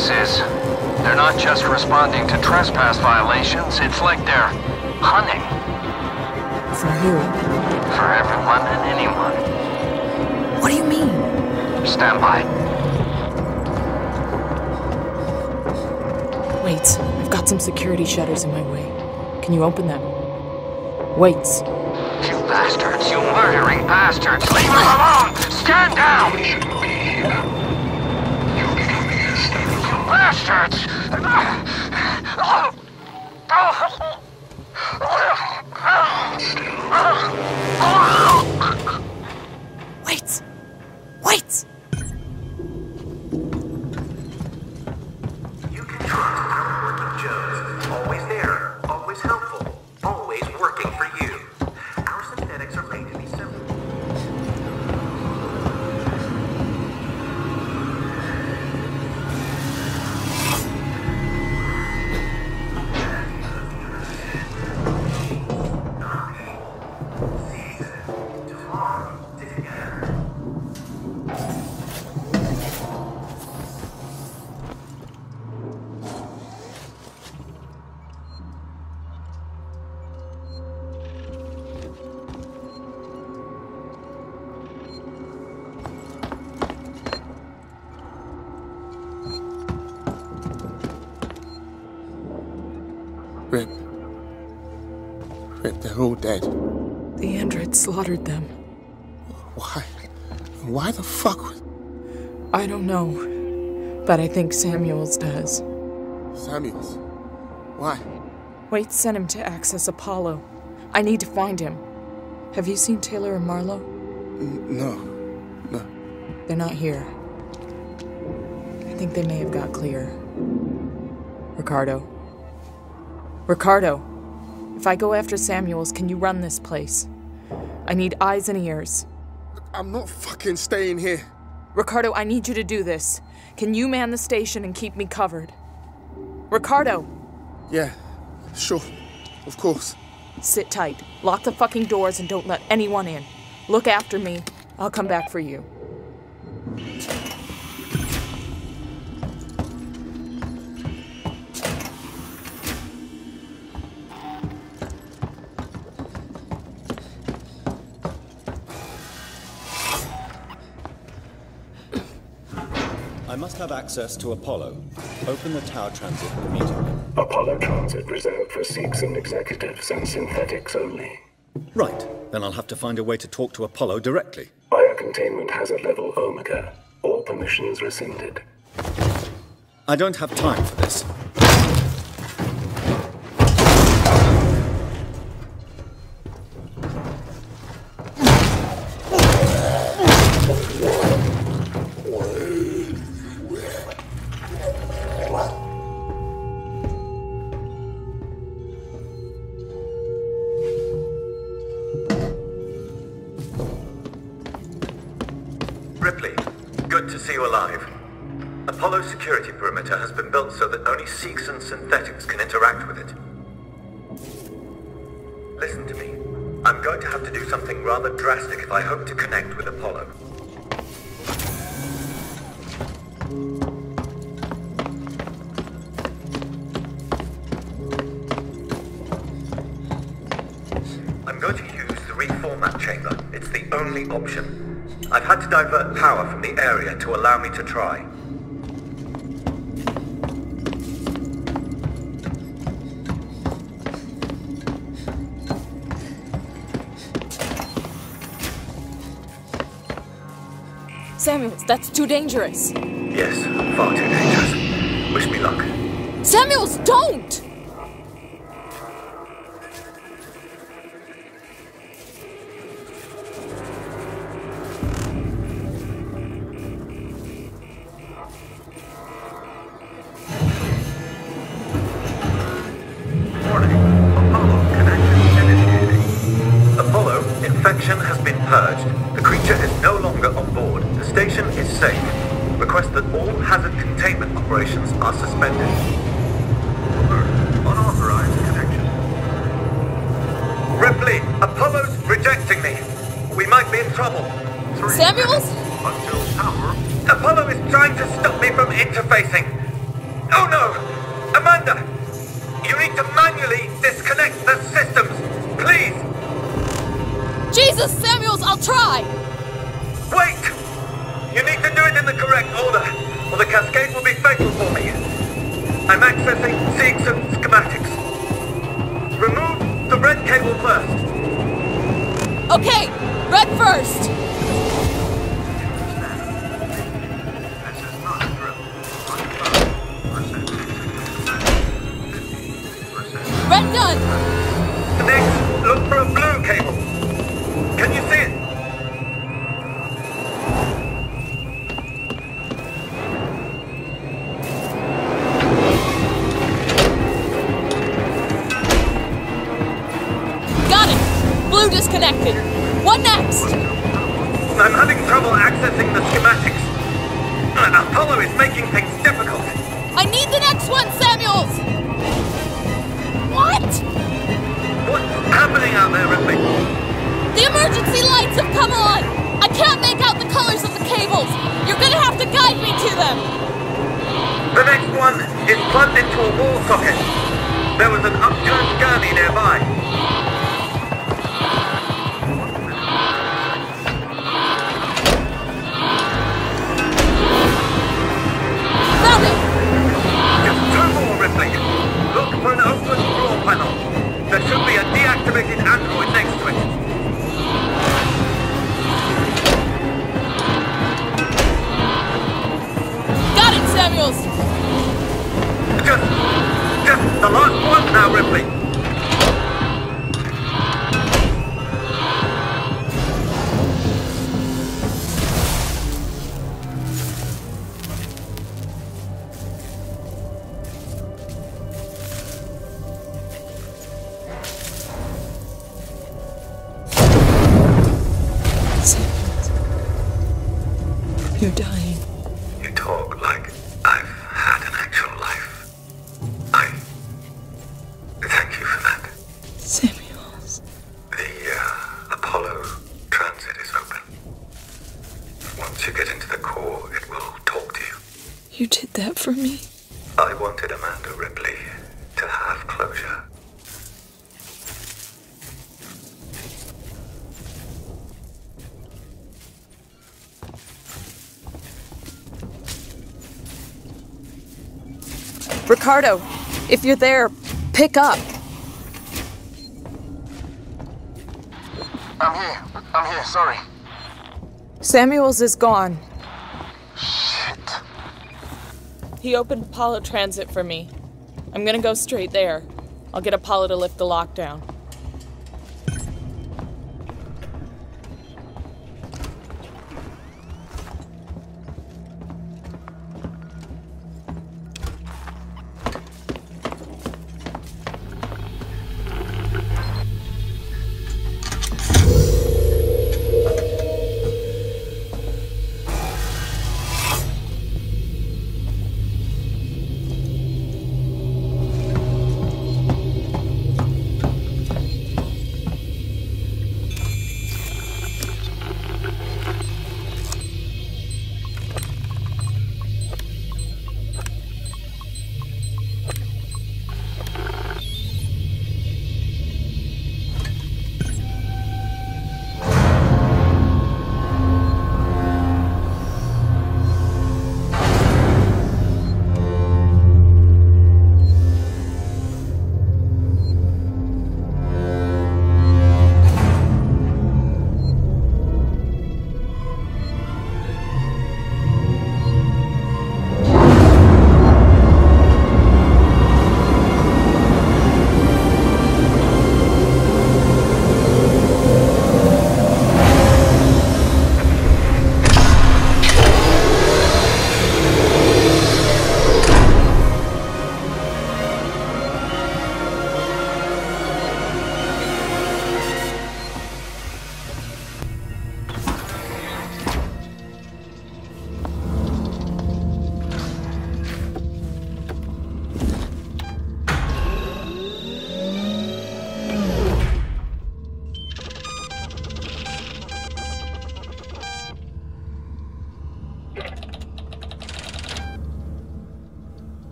What this is. They're not just responding to trespass violations, it's like they're hunting For who? for everyone and anyone. What do you mean? Stand by. Wait, I've got some security shutters in my way. Can you open them? Wait. You bastards, you murdering bastards! Leave him alone! Stand down! Bastards! Know, but I think Samuels does. Samuels? Why? Waits sent him to access Apollo. I need to find him. Have you seen Taylor and Marlow? No. No. They're not here. I think they may have got clear. Ricardo. Ricardo, if I go after Samuels, can you run this place? I need eyes and ears. I'm not fucking staying here. Ricardo, I need you to do this. Can you man the station and keep me covered? Ricardo! Yeah, sure. Of course. Sit tight. Lock the fucking doors and don't let anyone in. Look after me. I'll come back for you. Have access to Apollo. Open the tower transit immediately. Apollo Transit reserved for Seegson executives and synthetics only. Right. Then I'll have to find a way to talk to Apollo directly. Biocontainment hazard level Omega. All permissions rescinded. I don't have time for this. Area to allow me to try. Samuels, that's too dangerous. Yes, far too dangerous. Wish me luck. Samuels, don't! Safe. Request that all hazard containment operations are suspended. Unauthorized connection. Ripley, Apollo's rejecting me. We might be in trouble. Samuels? Until power. Apollo is trying to stop me from interfacing. Oh no! The cascade will be fatal for me. I'm accessing Seegson schematics. Remove the red cable first. Okay, red first! Ricardo, if you're there, pick up. I'm here. I'm here, sorry. Samuels is gone. Shit. He opened Apollo Transit for me. I'm gonna go straight there. I'll get Apollo to lift the lockdown.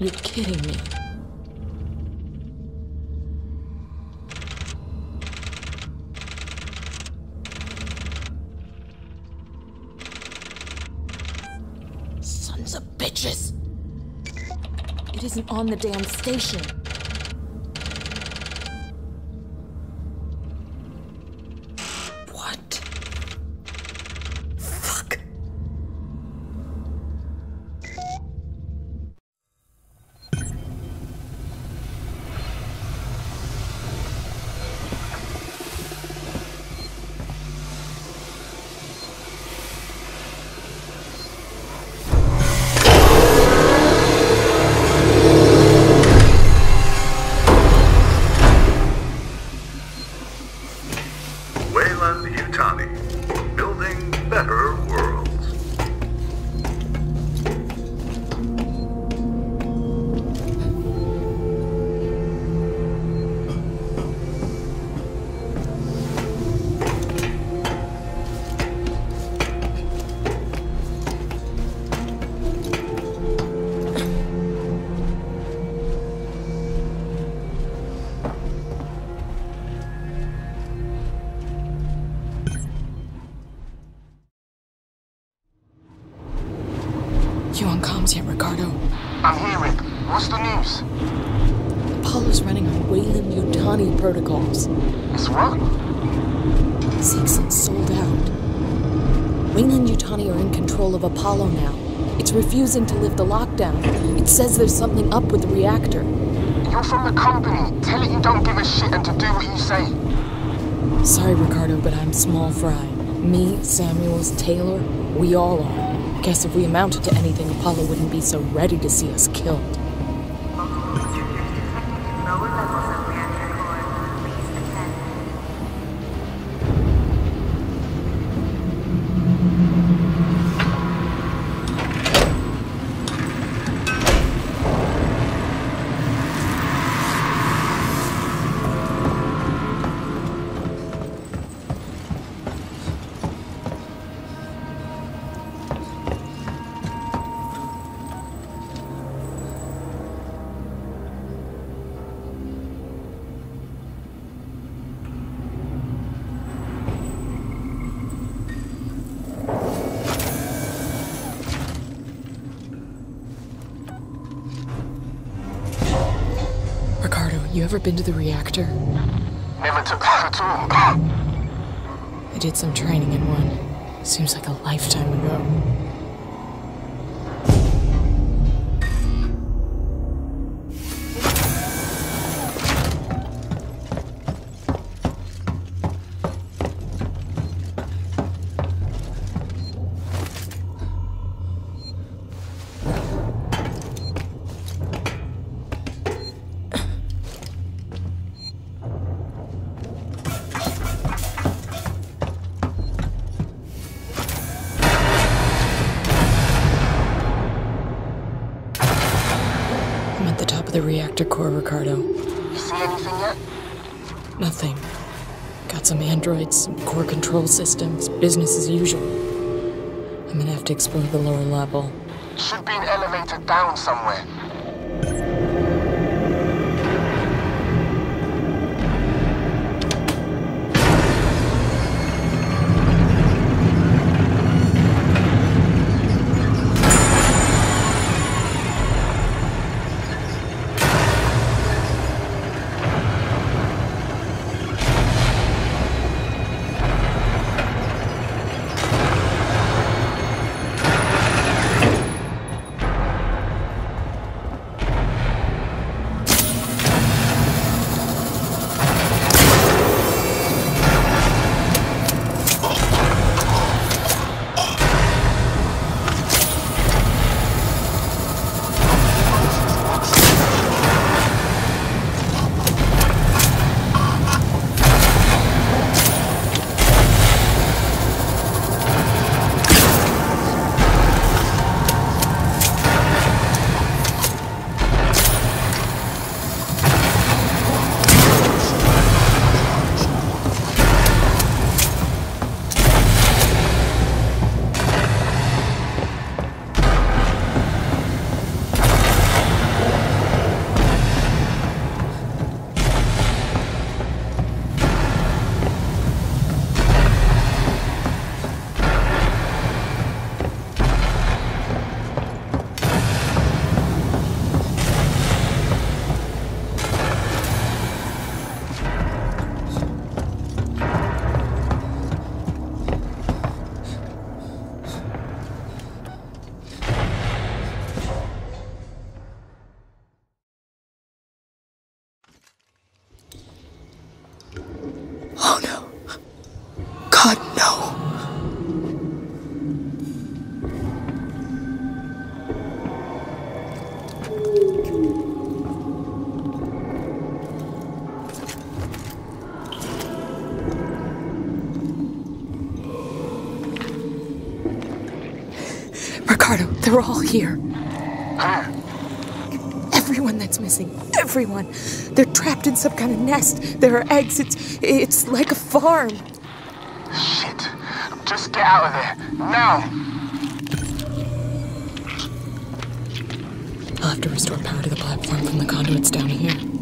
You're kidding me. Sons of bitches! It isn't on the damn station. Refusing to lift the lockdown. It says there's something up with the reactor. You're from the company. Tell it you don't give a shit and to do what you say. Sorry, Ricardo, but I'm small fry. Me, Samuels, Taylor, we all are. Guess if we amounted to anything, Apollo wouldn't be so ready to see us killed. Ever been to the reactor? Never took that at all. I did some training in one. Seems like a lifetime to explore the lower level. Should be an elevator down somewhere. Here. Everyone that's missing. Everyone. They're trapped in some kind of nest. There are eggs. It's it's like a farm. Shit. Just get out of there. Now. I'll have to restore power to the platform from the conduits down here.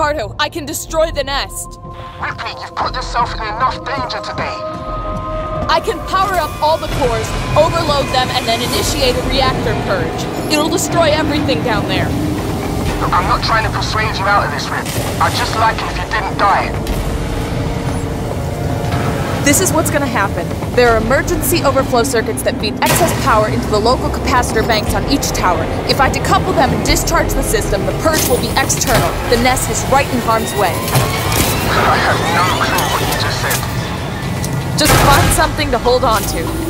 Ricardo, I can destroy the nest. Ripley, you've put yourself in enough danger today. I can power up all the cores, overload them, and then initiate a reactor purge. It'll destroy everything down there. Look, I'm not trying to persuade you out of this, Rip. I'd just like it if you didn't die. This is what's gonna happen. There are emergency overflow circuits that feed excess power into the local capacitor banks on each tower. If I decouple them and discharge the system, the purge will be external. The nest is right in harm's way. I have no clue what you just said. Just find something to hold on to.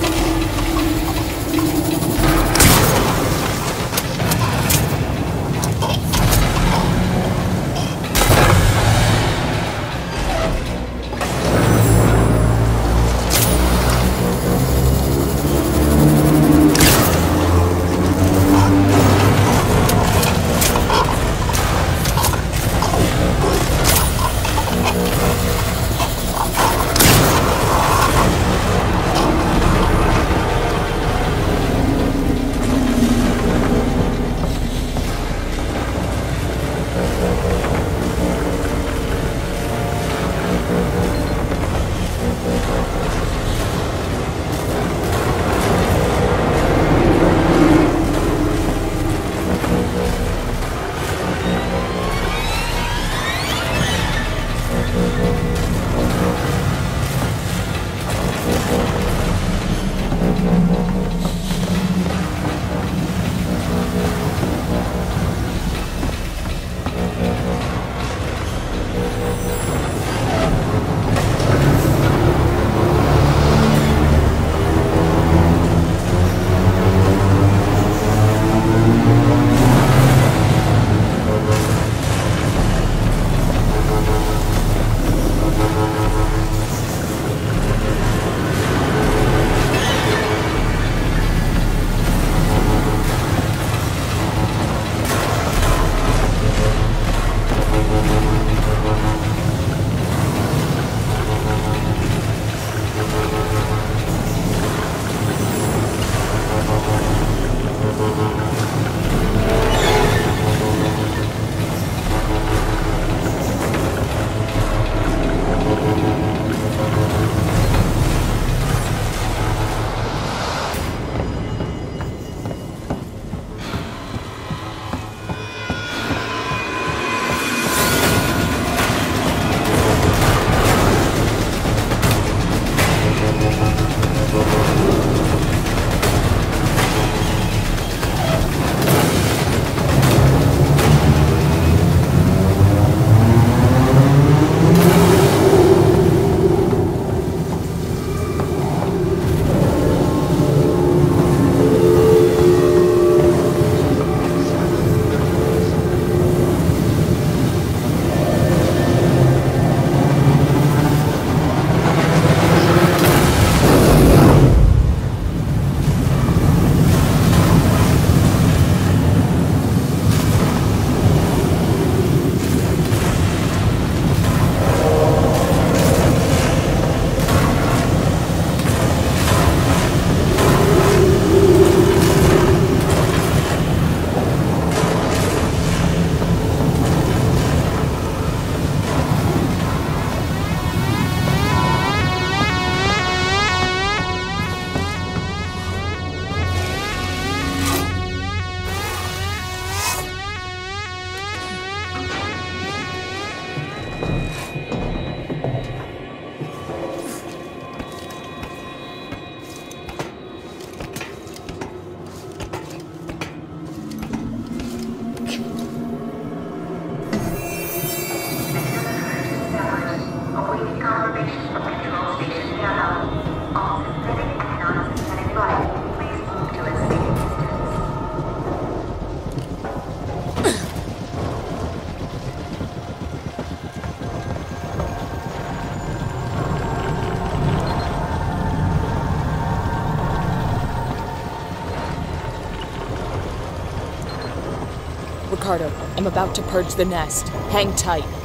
I'm about to purge the nest. Hang tight.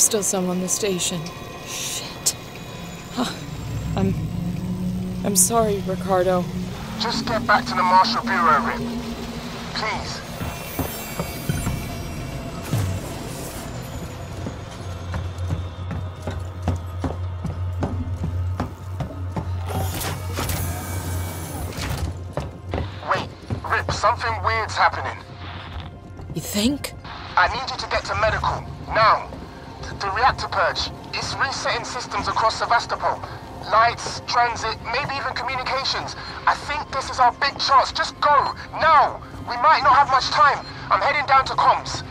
There's still some on the station. Shit. Huh. I'm. I'm sorry, Ricardo. Just get back to the Marshal Bureau, Rip. Please. Wait, Rip, something weird's happening. You think? I need you to get to medical, now. The, the reactor purge, it's resetting systems across Sevastopol. Lights, transit, maybe even communications. I think this is our big chance. Just go, now! We might not have much time. I'm heading down to comms.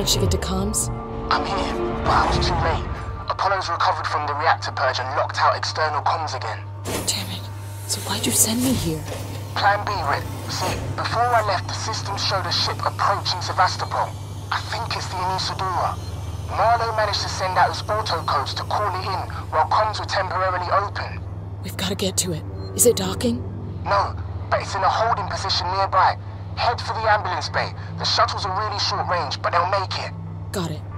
Did you manage to get to comms? I'm here, but I was too late. Apollo's recovered from the reactor purge and locked out external comms again. Damn it. So why'd you send me here? Plan B, Rip. See, before I left, the system showed a ship approaching Sevastopol. I think it's the Anesidora. Marlow managed to send out his auto codes to call it in while comms were temporarily open. We've got to get to it. Is it docking? No, but it's in a holding position nearby. Head for the ambulance bay. The shuttles are really short range, but they'll make it. Got it.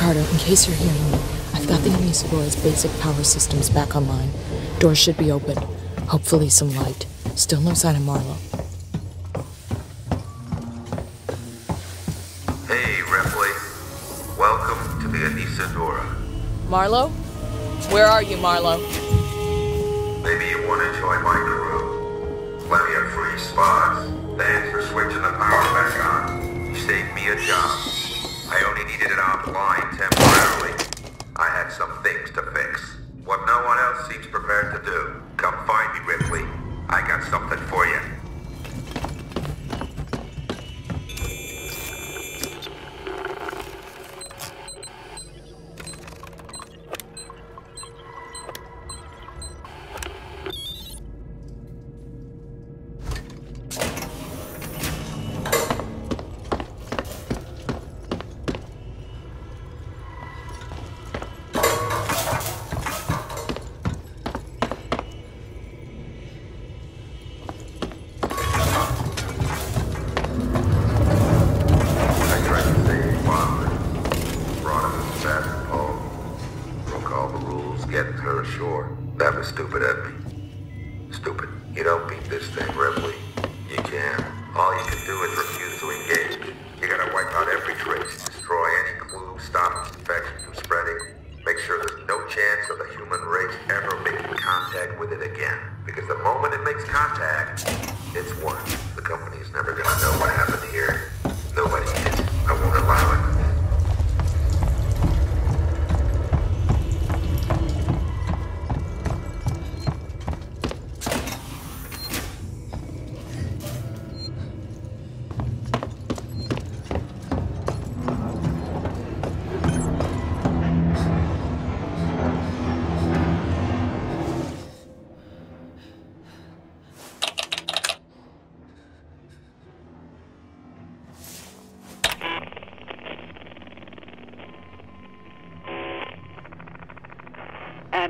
Ricardo, in case you're hearing me, I've got Got the Anesidora's basic power systems back online. Doors should be open. Hopefully some light. Still no sign of Marlow. Hey, Ripley. Welcome to the Anesidora. Marlow? Where are you, Marlow? Maybe you want to join my crew. Plenty of free spots. Thanks for switching the power back on. You saved me a job. I only needed it offline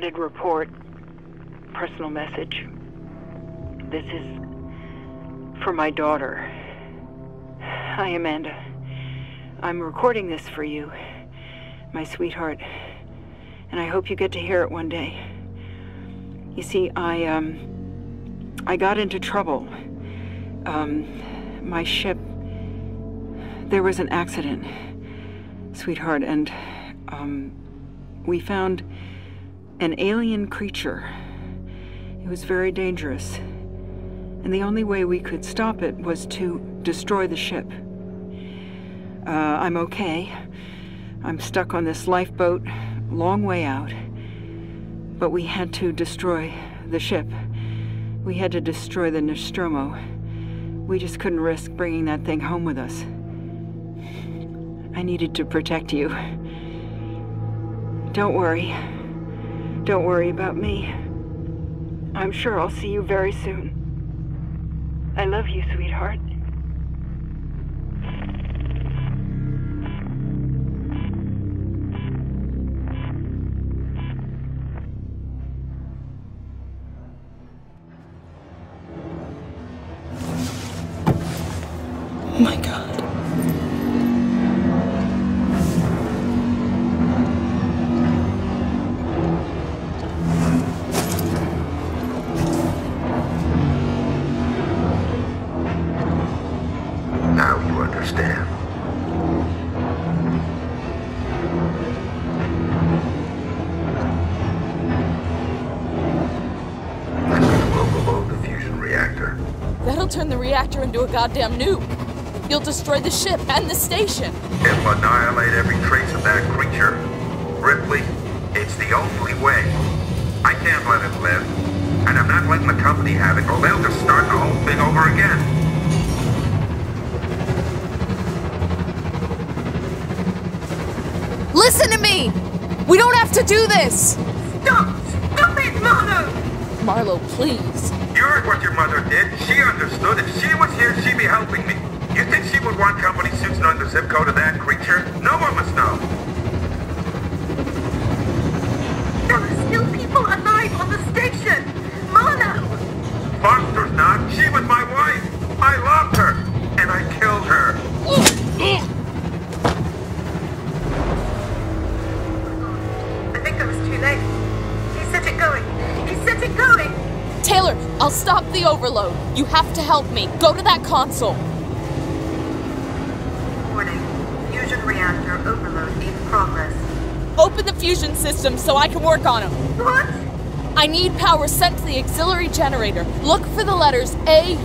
Report. Personal message. This is for my daughter. Hi, Amanda. I'm recording this for you, my sweetheart, and I hope you get to hear it one day. You see, I, um, I got into trouble. Um, my ship, there was an accident, sweetheart, and, um, we found an alien creature. It was very dangerous. And the only way we could stop it was to destroy the ship. Uh, I'm okay. I'm stuck on this lifeboat, long way out. But we had to destroy the ship. We had to destroy the Nostromo. We just couldn't risk bringing that thing home with us. I needed to protect you. Don't worry. Don't worry about me. I'm sure I'll see you very soon. I love you, sweetheart. The reactor into a goddamn nuke. You'll destroy the ship and the station. It'll annihilate every trace of that creature. Ripley, it's the only way. I can't let it live. And I'm not letting the company have it, or they'll just start the whole thing over again. Listen to me! We don't have to do this! Stop! Stop it, Marlow! Marlow, please. Heard what your mother did. She understood. If she was here, she'd be helping me. You think she would want company suits knowing the zip code of that creature? No one must know. There are still people alive on the! Have to help me. Go to that console. Warning. Fusion reactor overload in progress. Open the fusion system so I can work on them. What? I need power sent to the auxiliary generator. Look for the letters A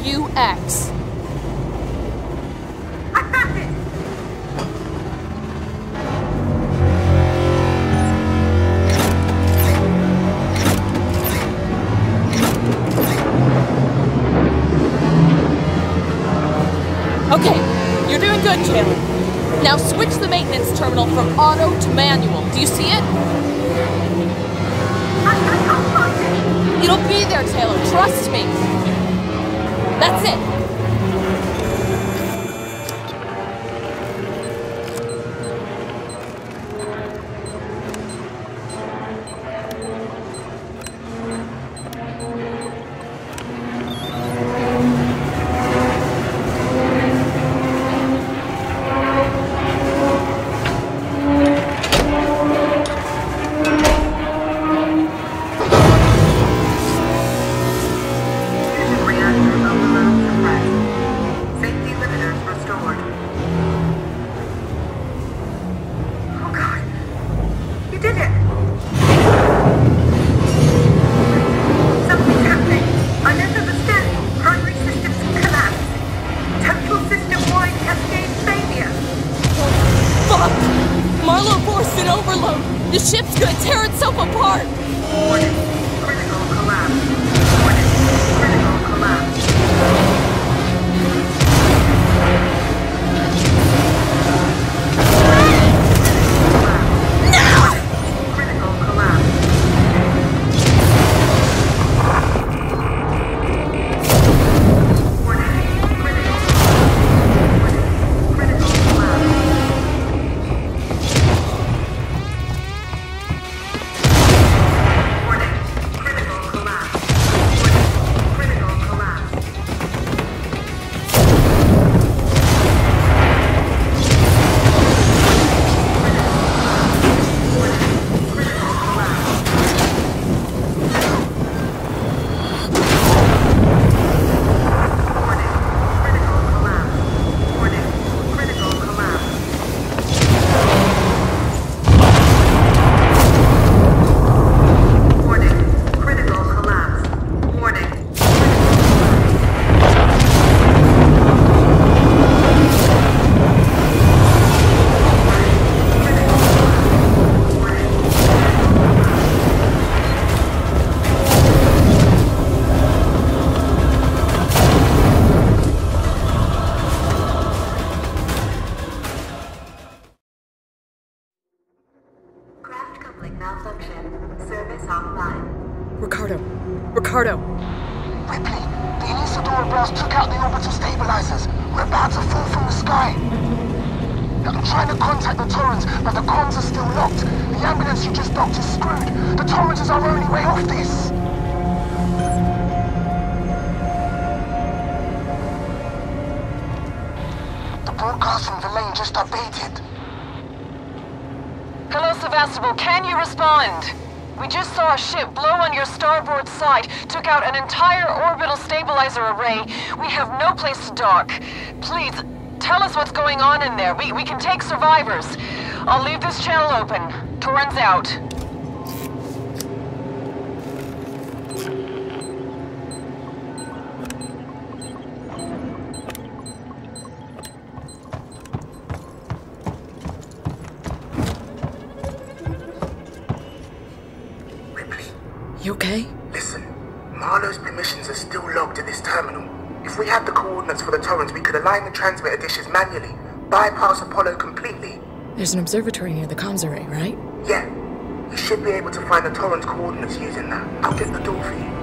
auto to manual. Do you see it? It'll be there, Taylor. Trust me. That's it. Saw a ship blow on your starboard side, took out an entire orbital stabilizer array. We have no place to dock. Please, tell us what's going on in there. We, we can take survivors. I'll leave this channel open. Torrens out. Torrens, we could align the transmitter dishes manually, bypass Apollo completely. There's an observatory near the comms array, right? Yeah, you should be able to find the Torrens coordinates using that. I'll get the door for you.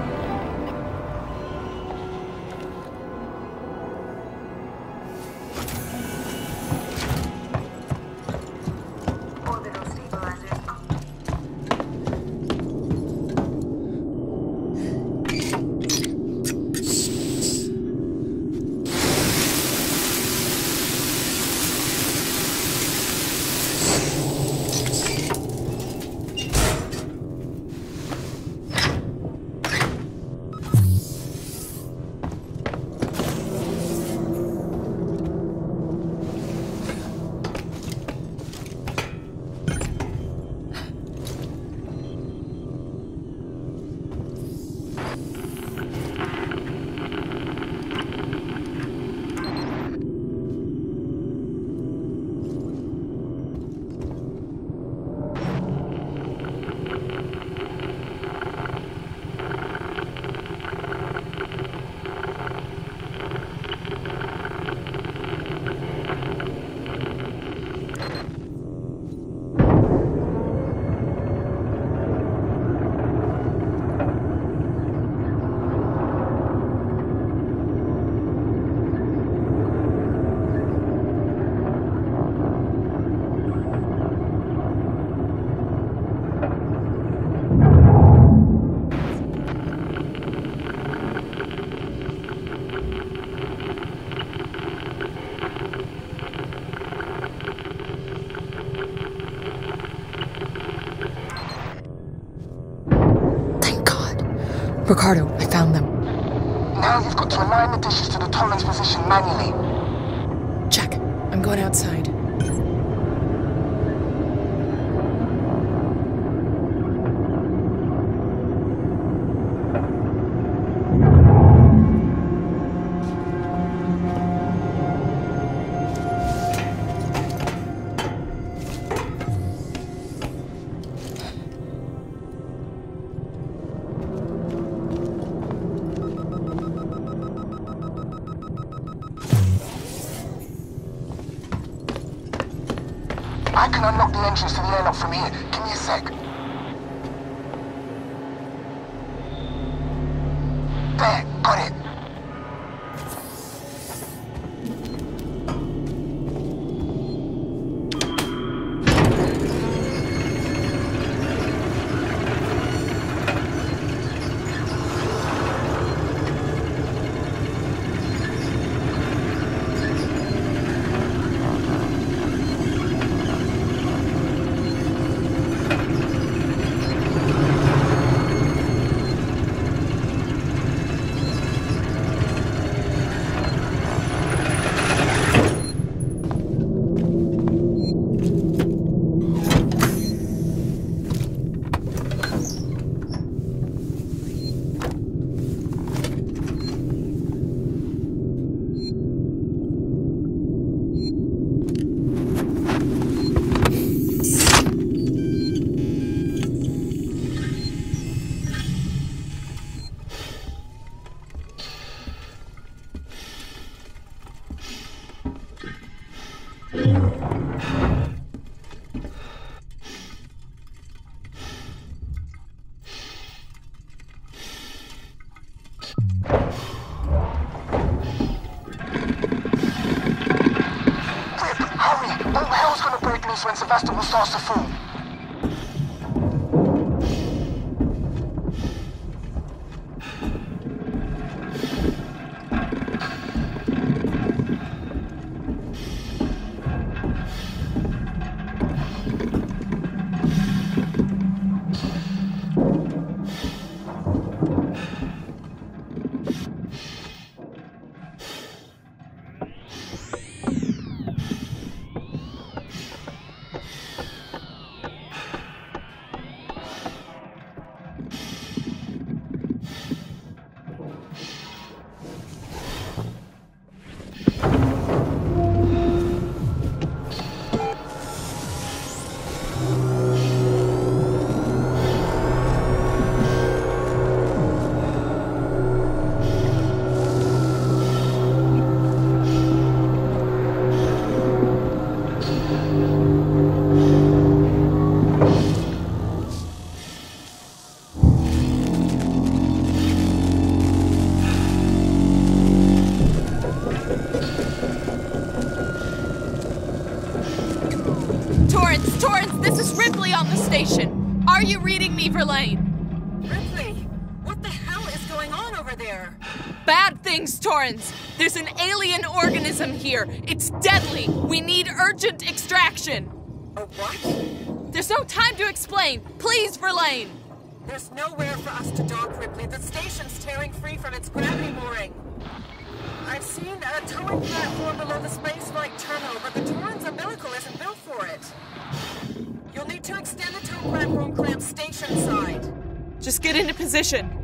Organism here. It's deadly. We need urgent extraction. A what? There's no time to explain. Please, Verlaine. There's nowhere for us to dock, Ripley. The station's tearing free from its gravity mooring. I've seen a towing platform below the space spaceflight terminal, but the Torrens umbilical isn't built for it. You'll need to extend the tow platform clamp station side. Just get into position.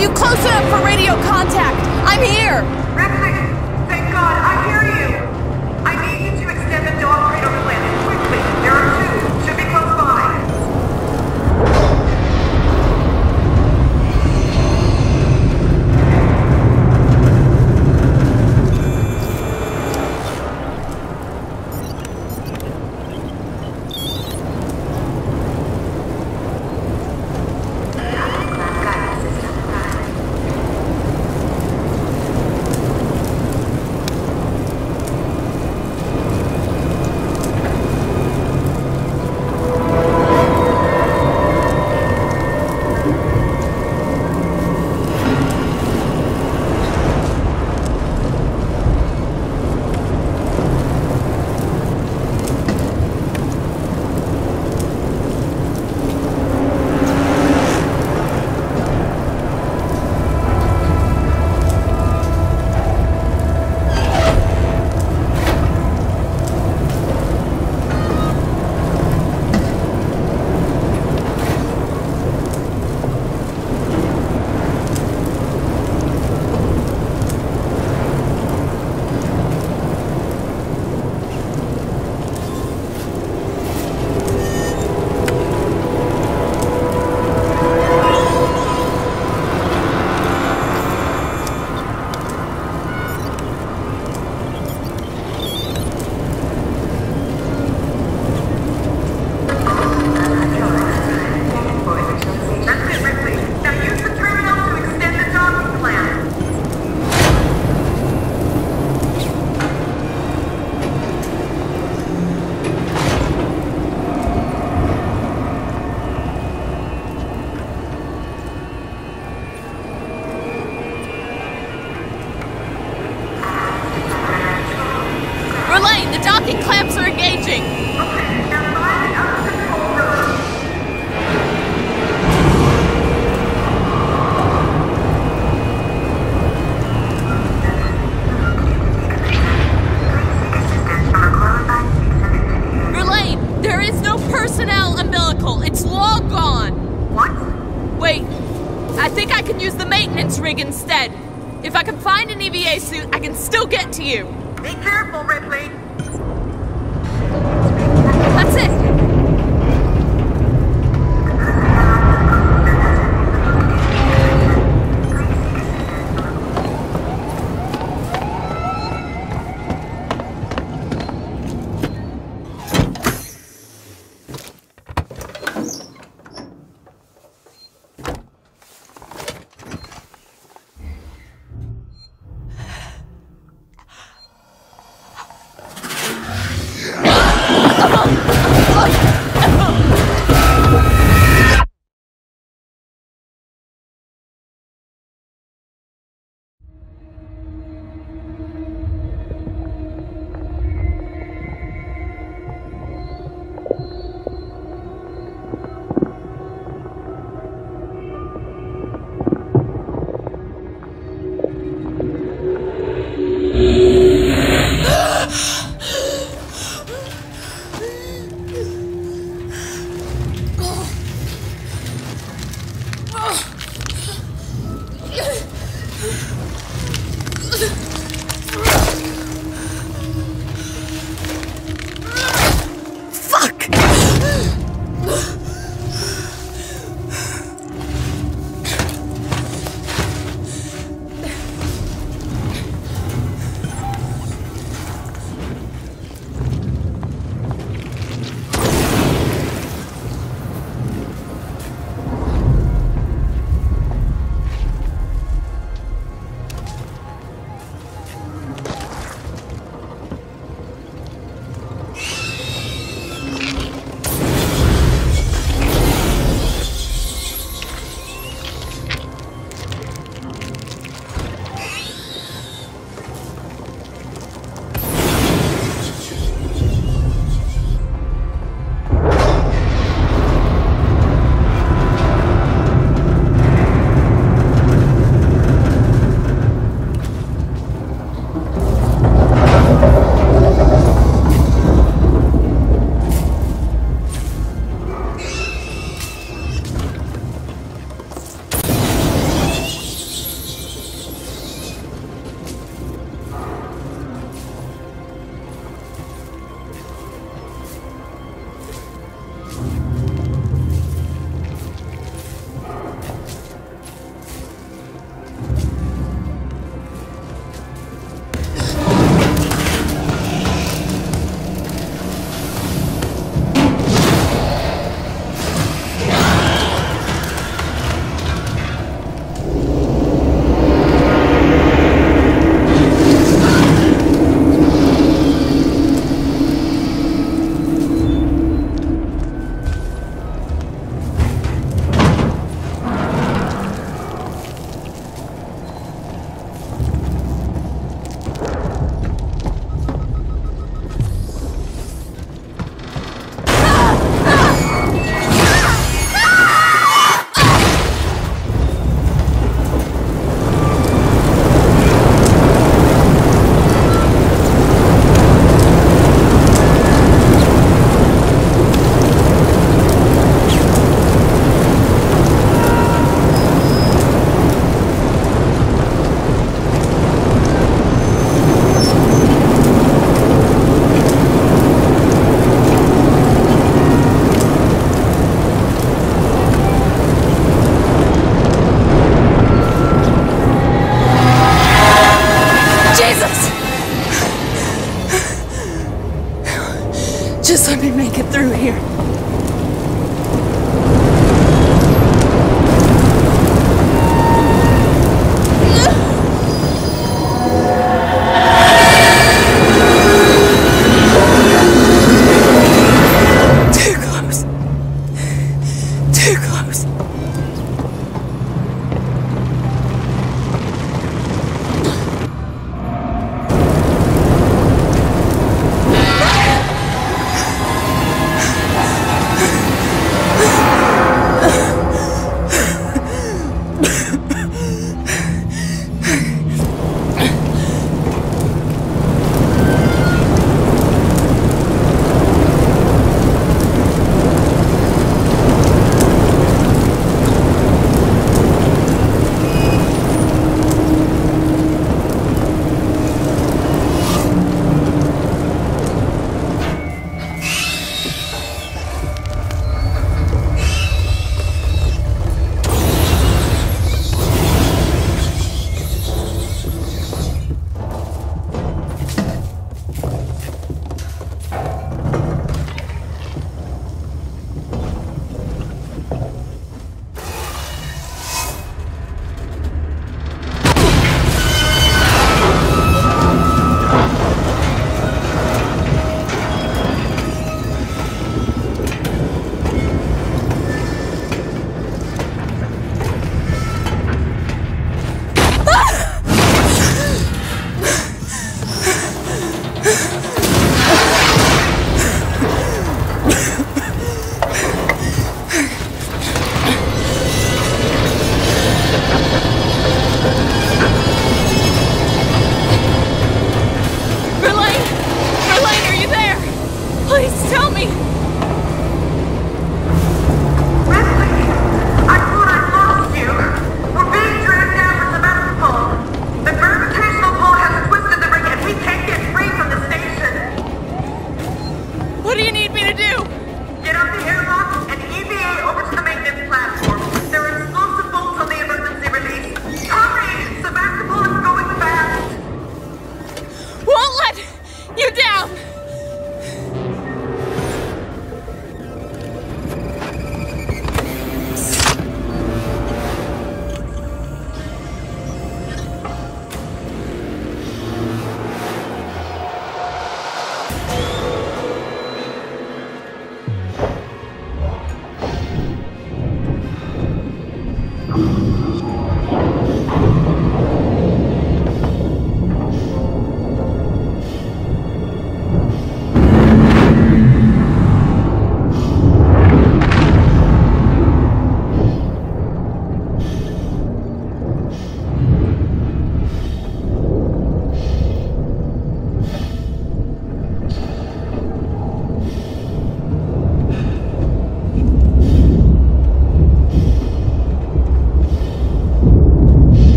You close enough for radio contact? You.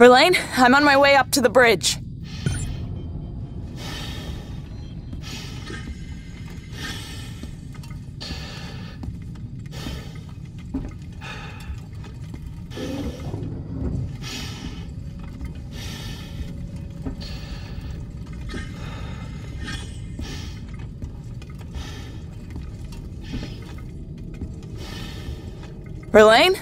Verlaine, I'm on my way up to the bridge. Verlaine?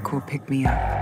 Network will pick me up.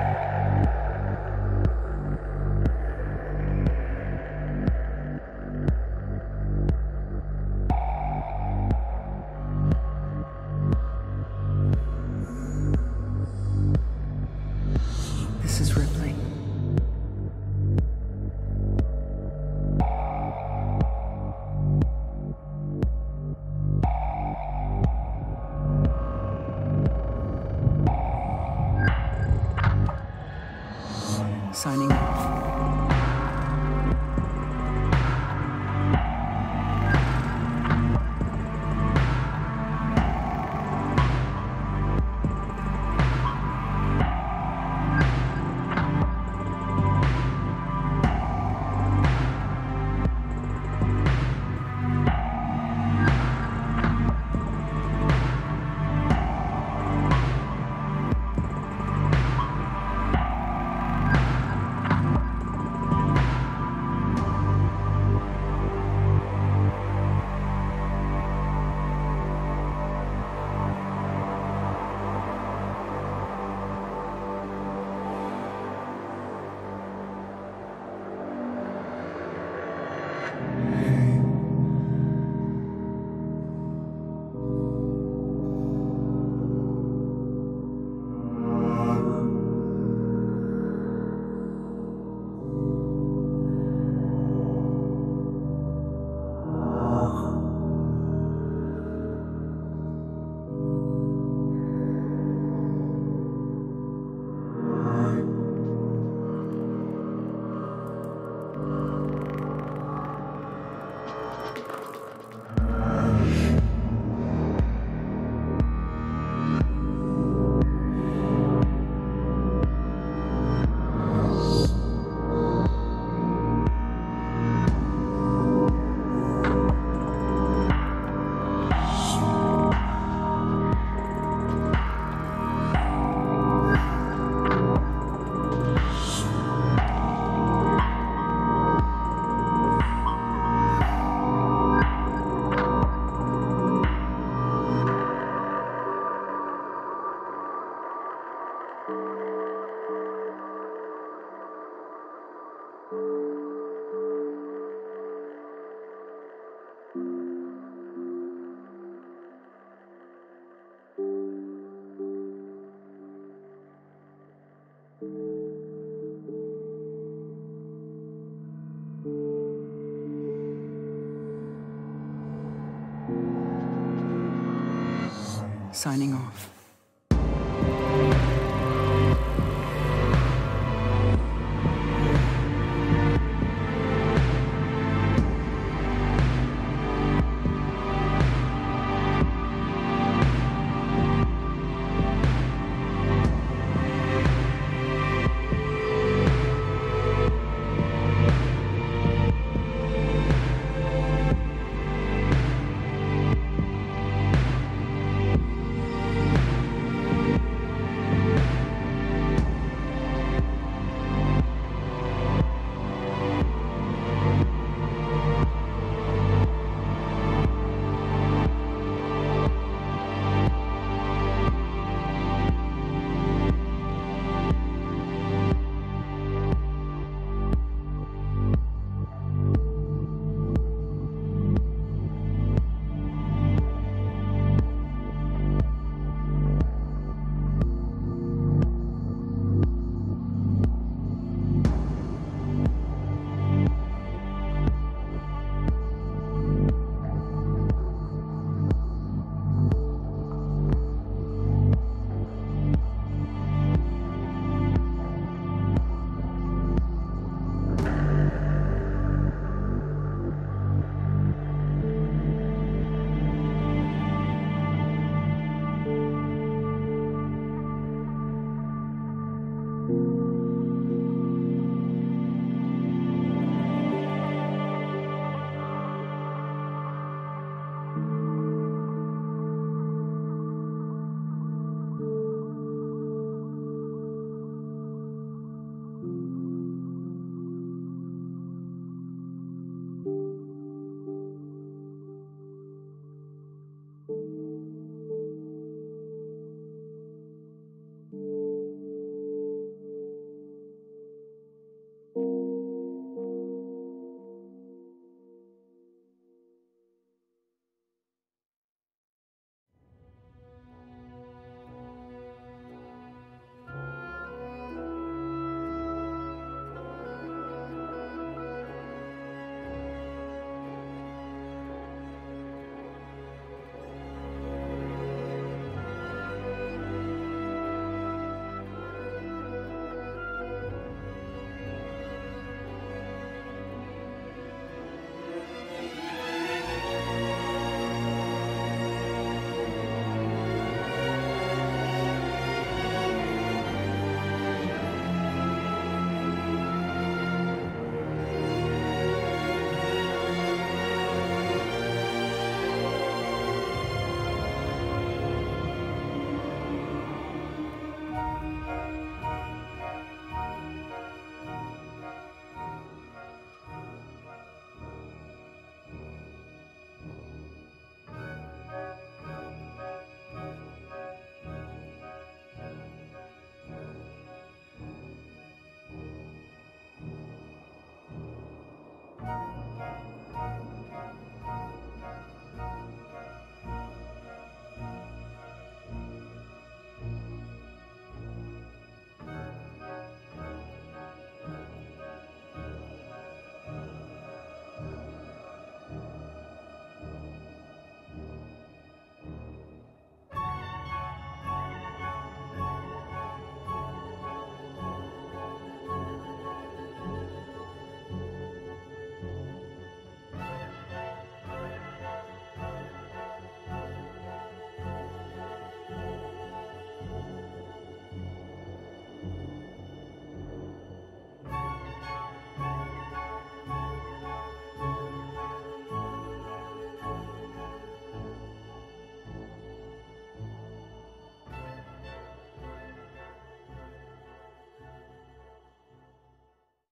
Signing off.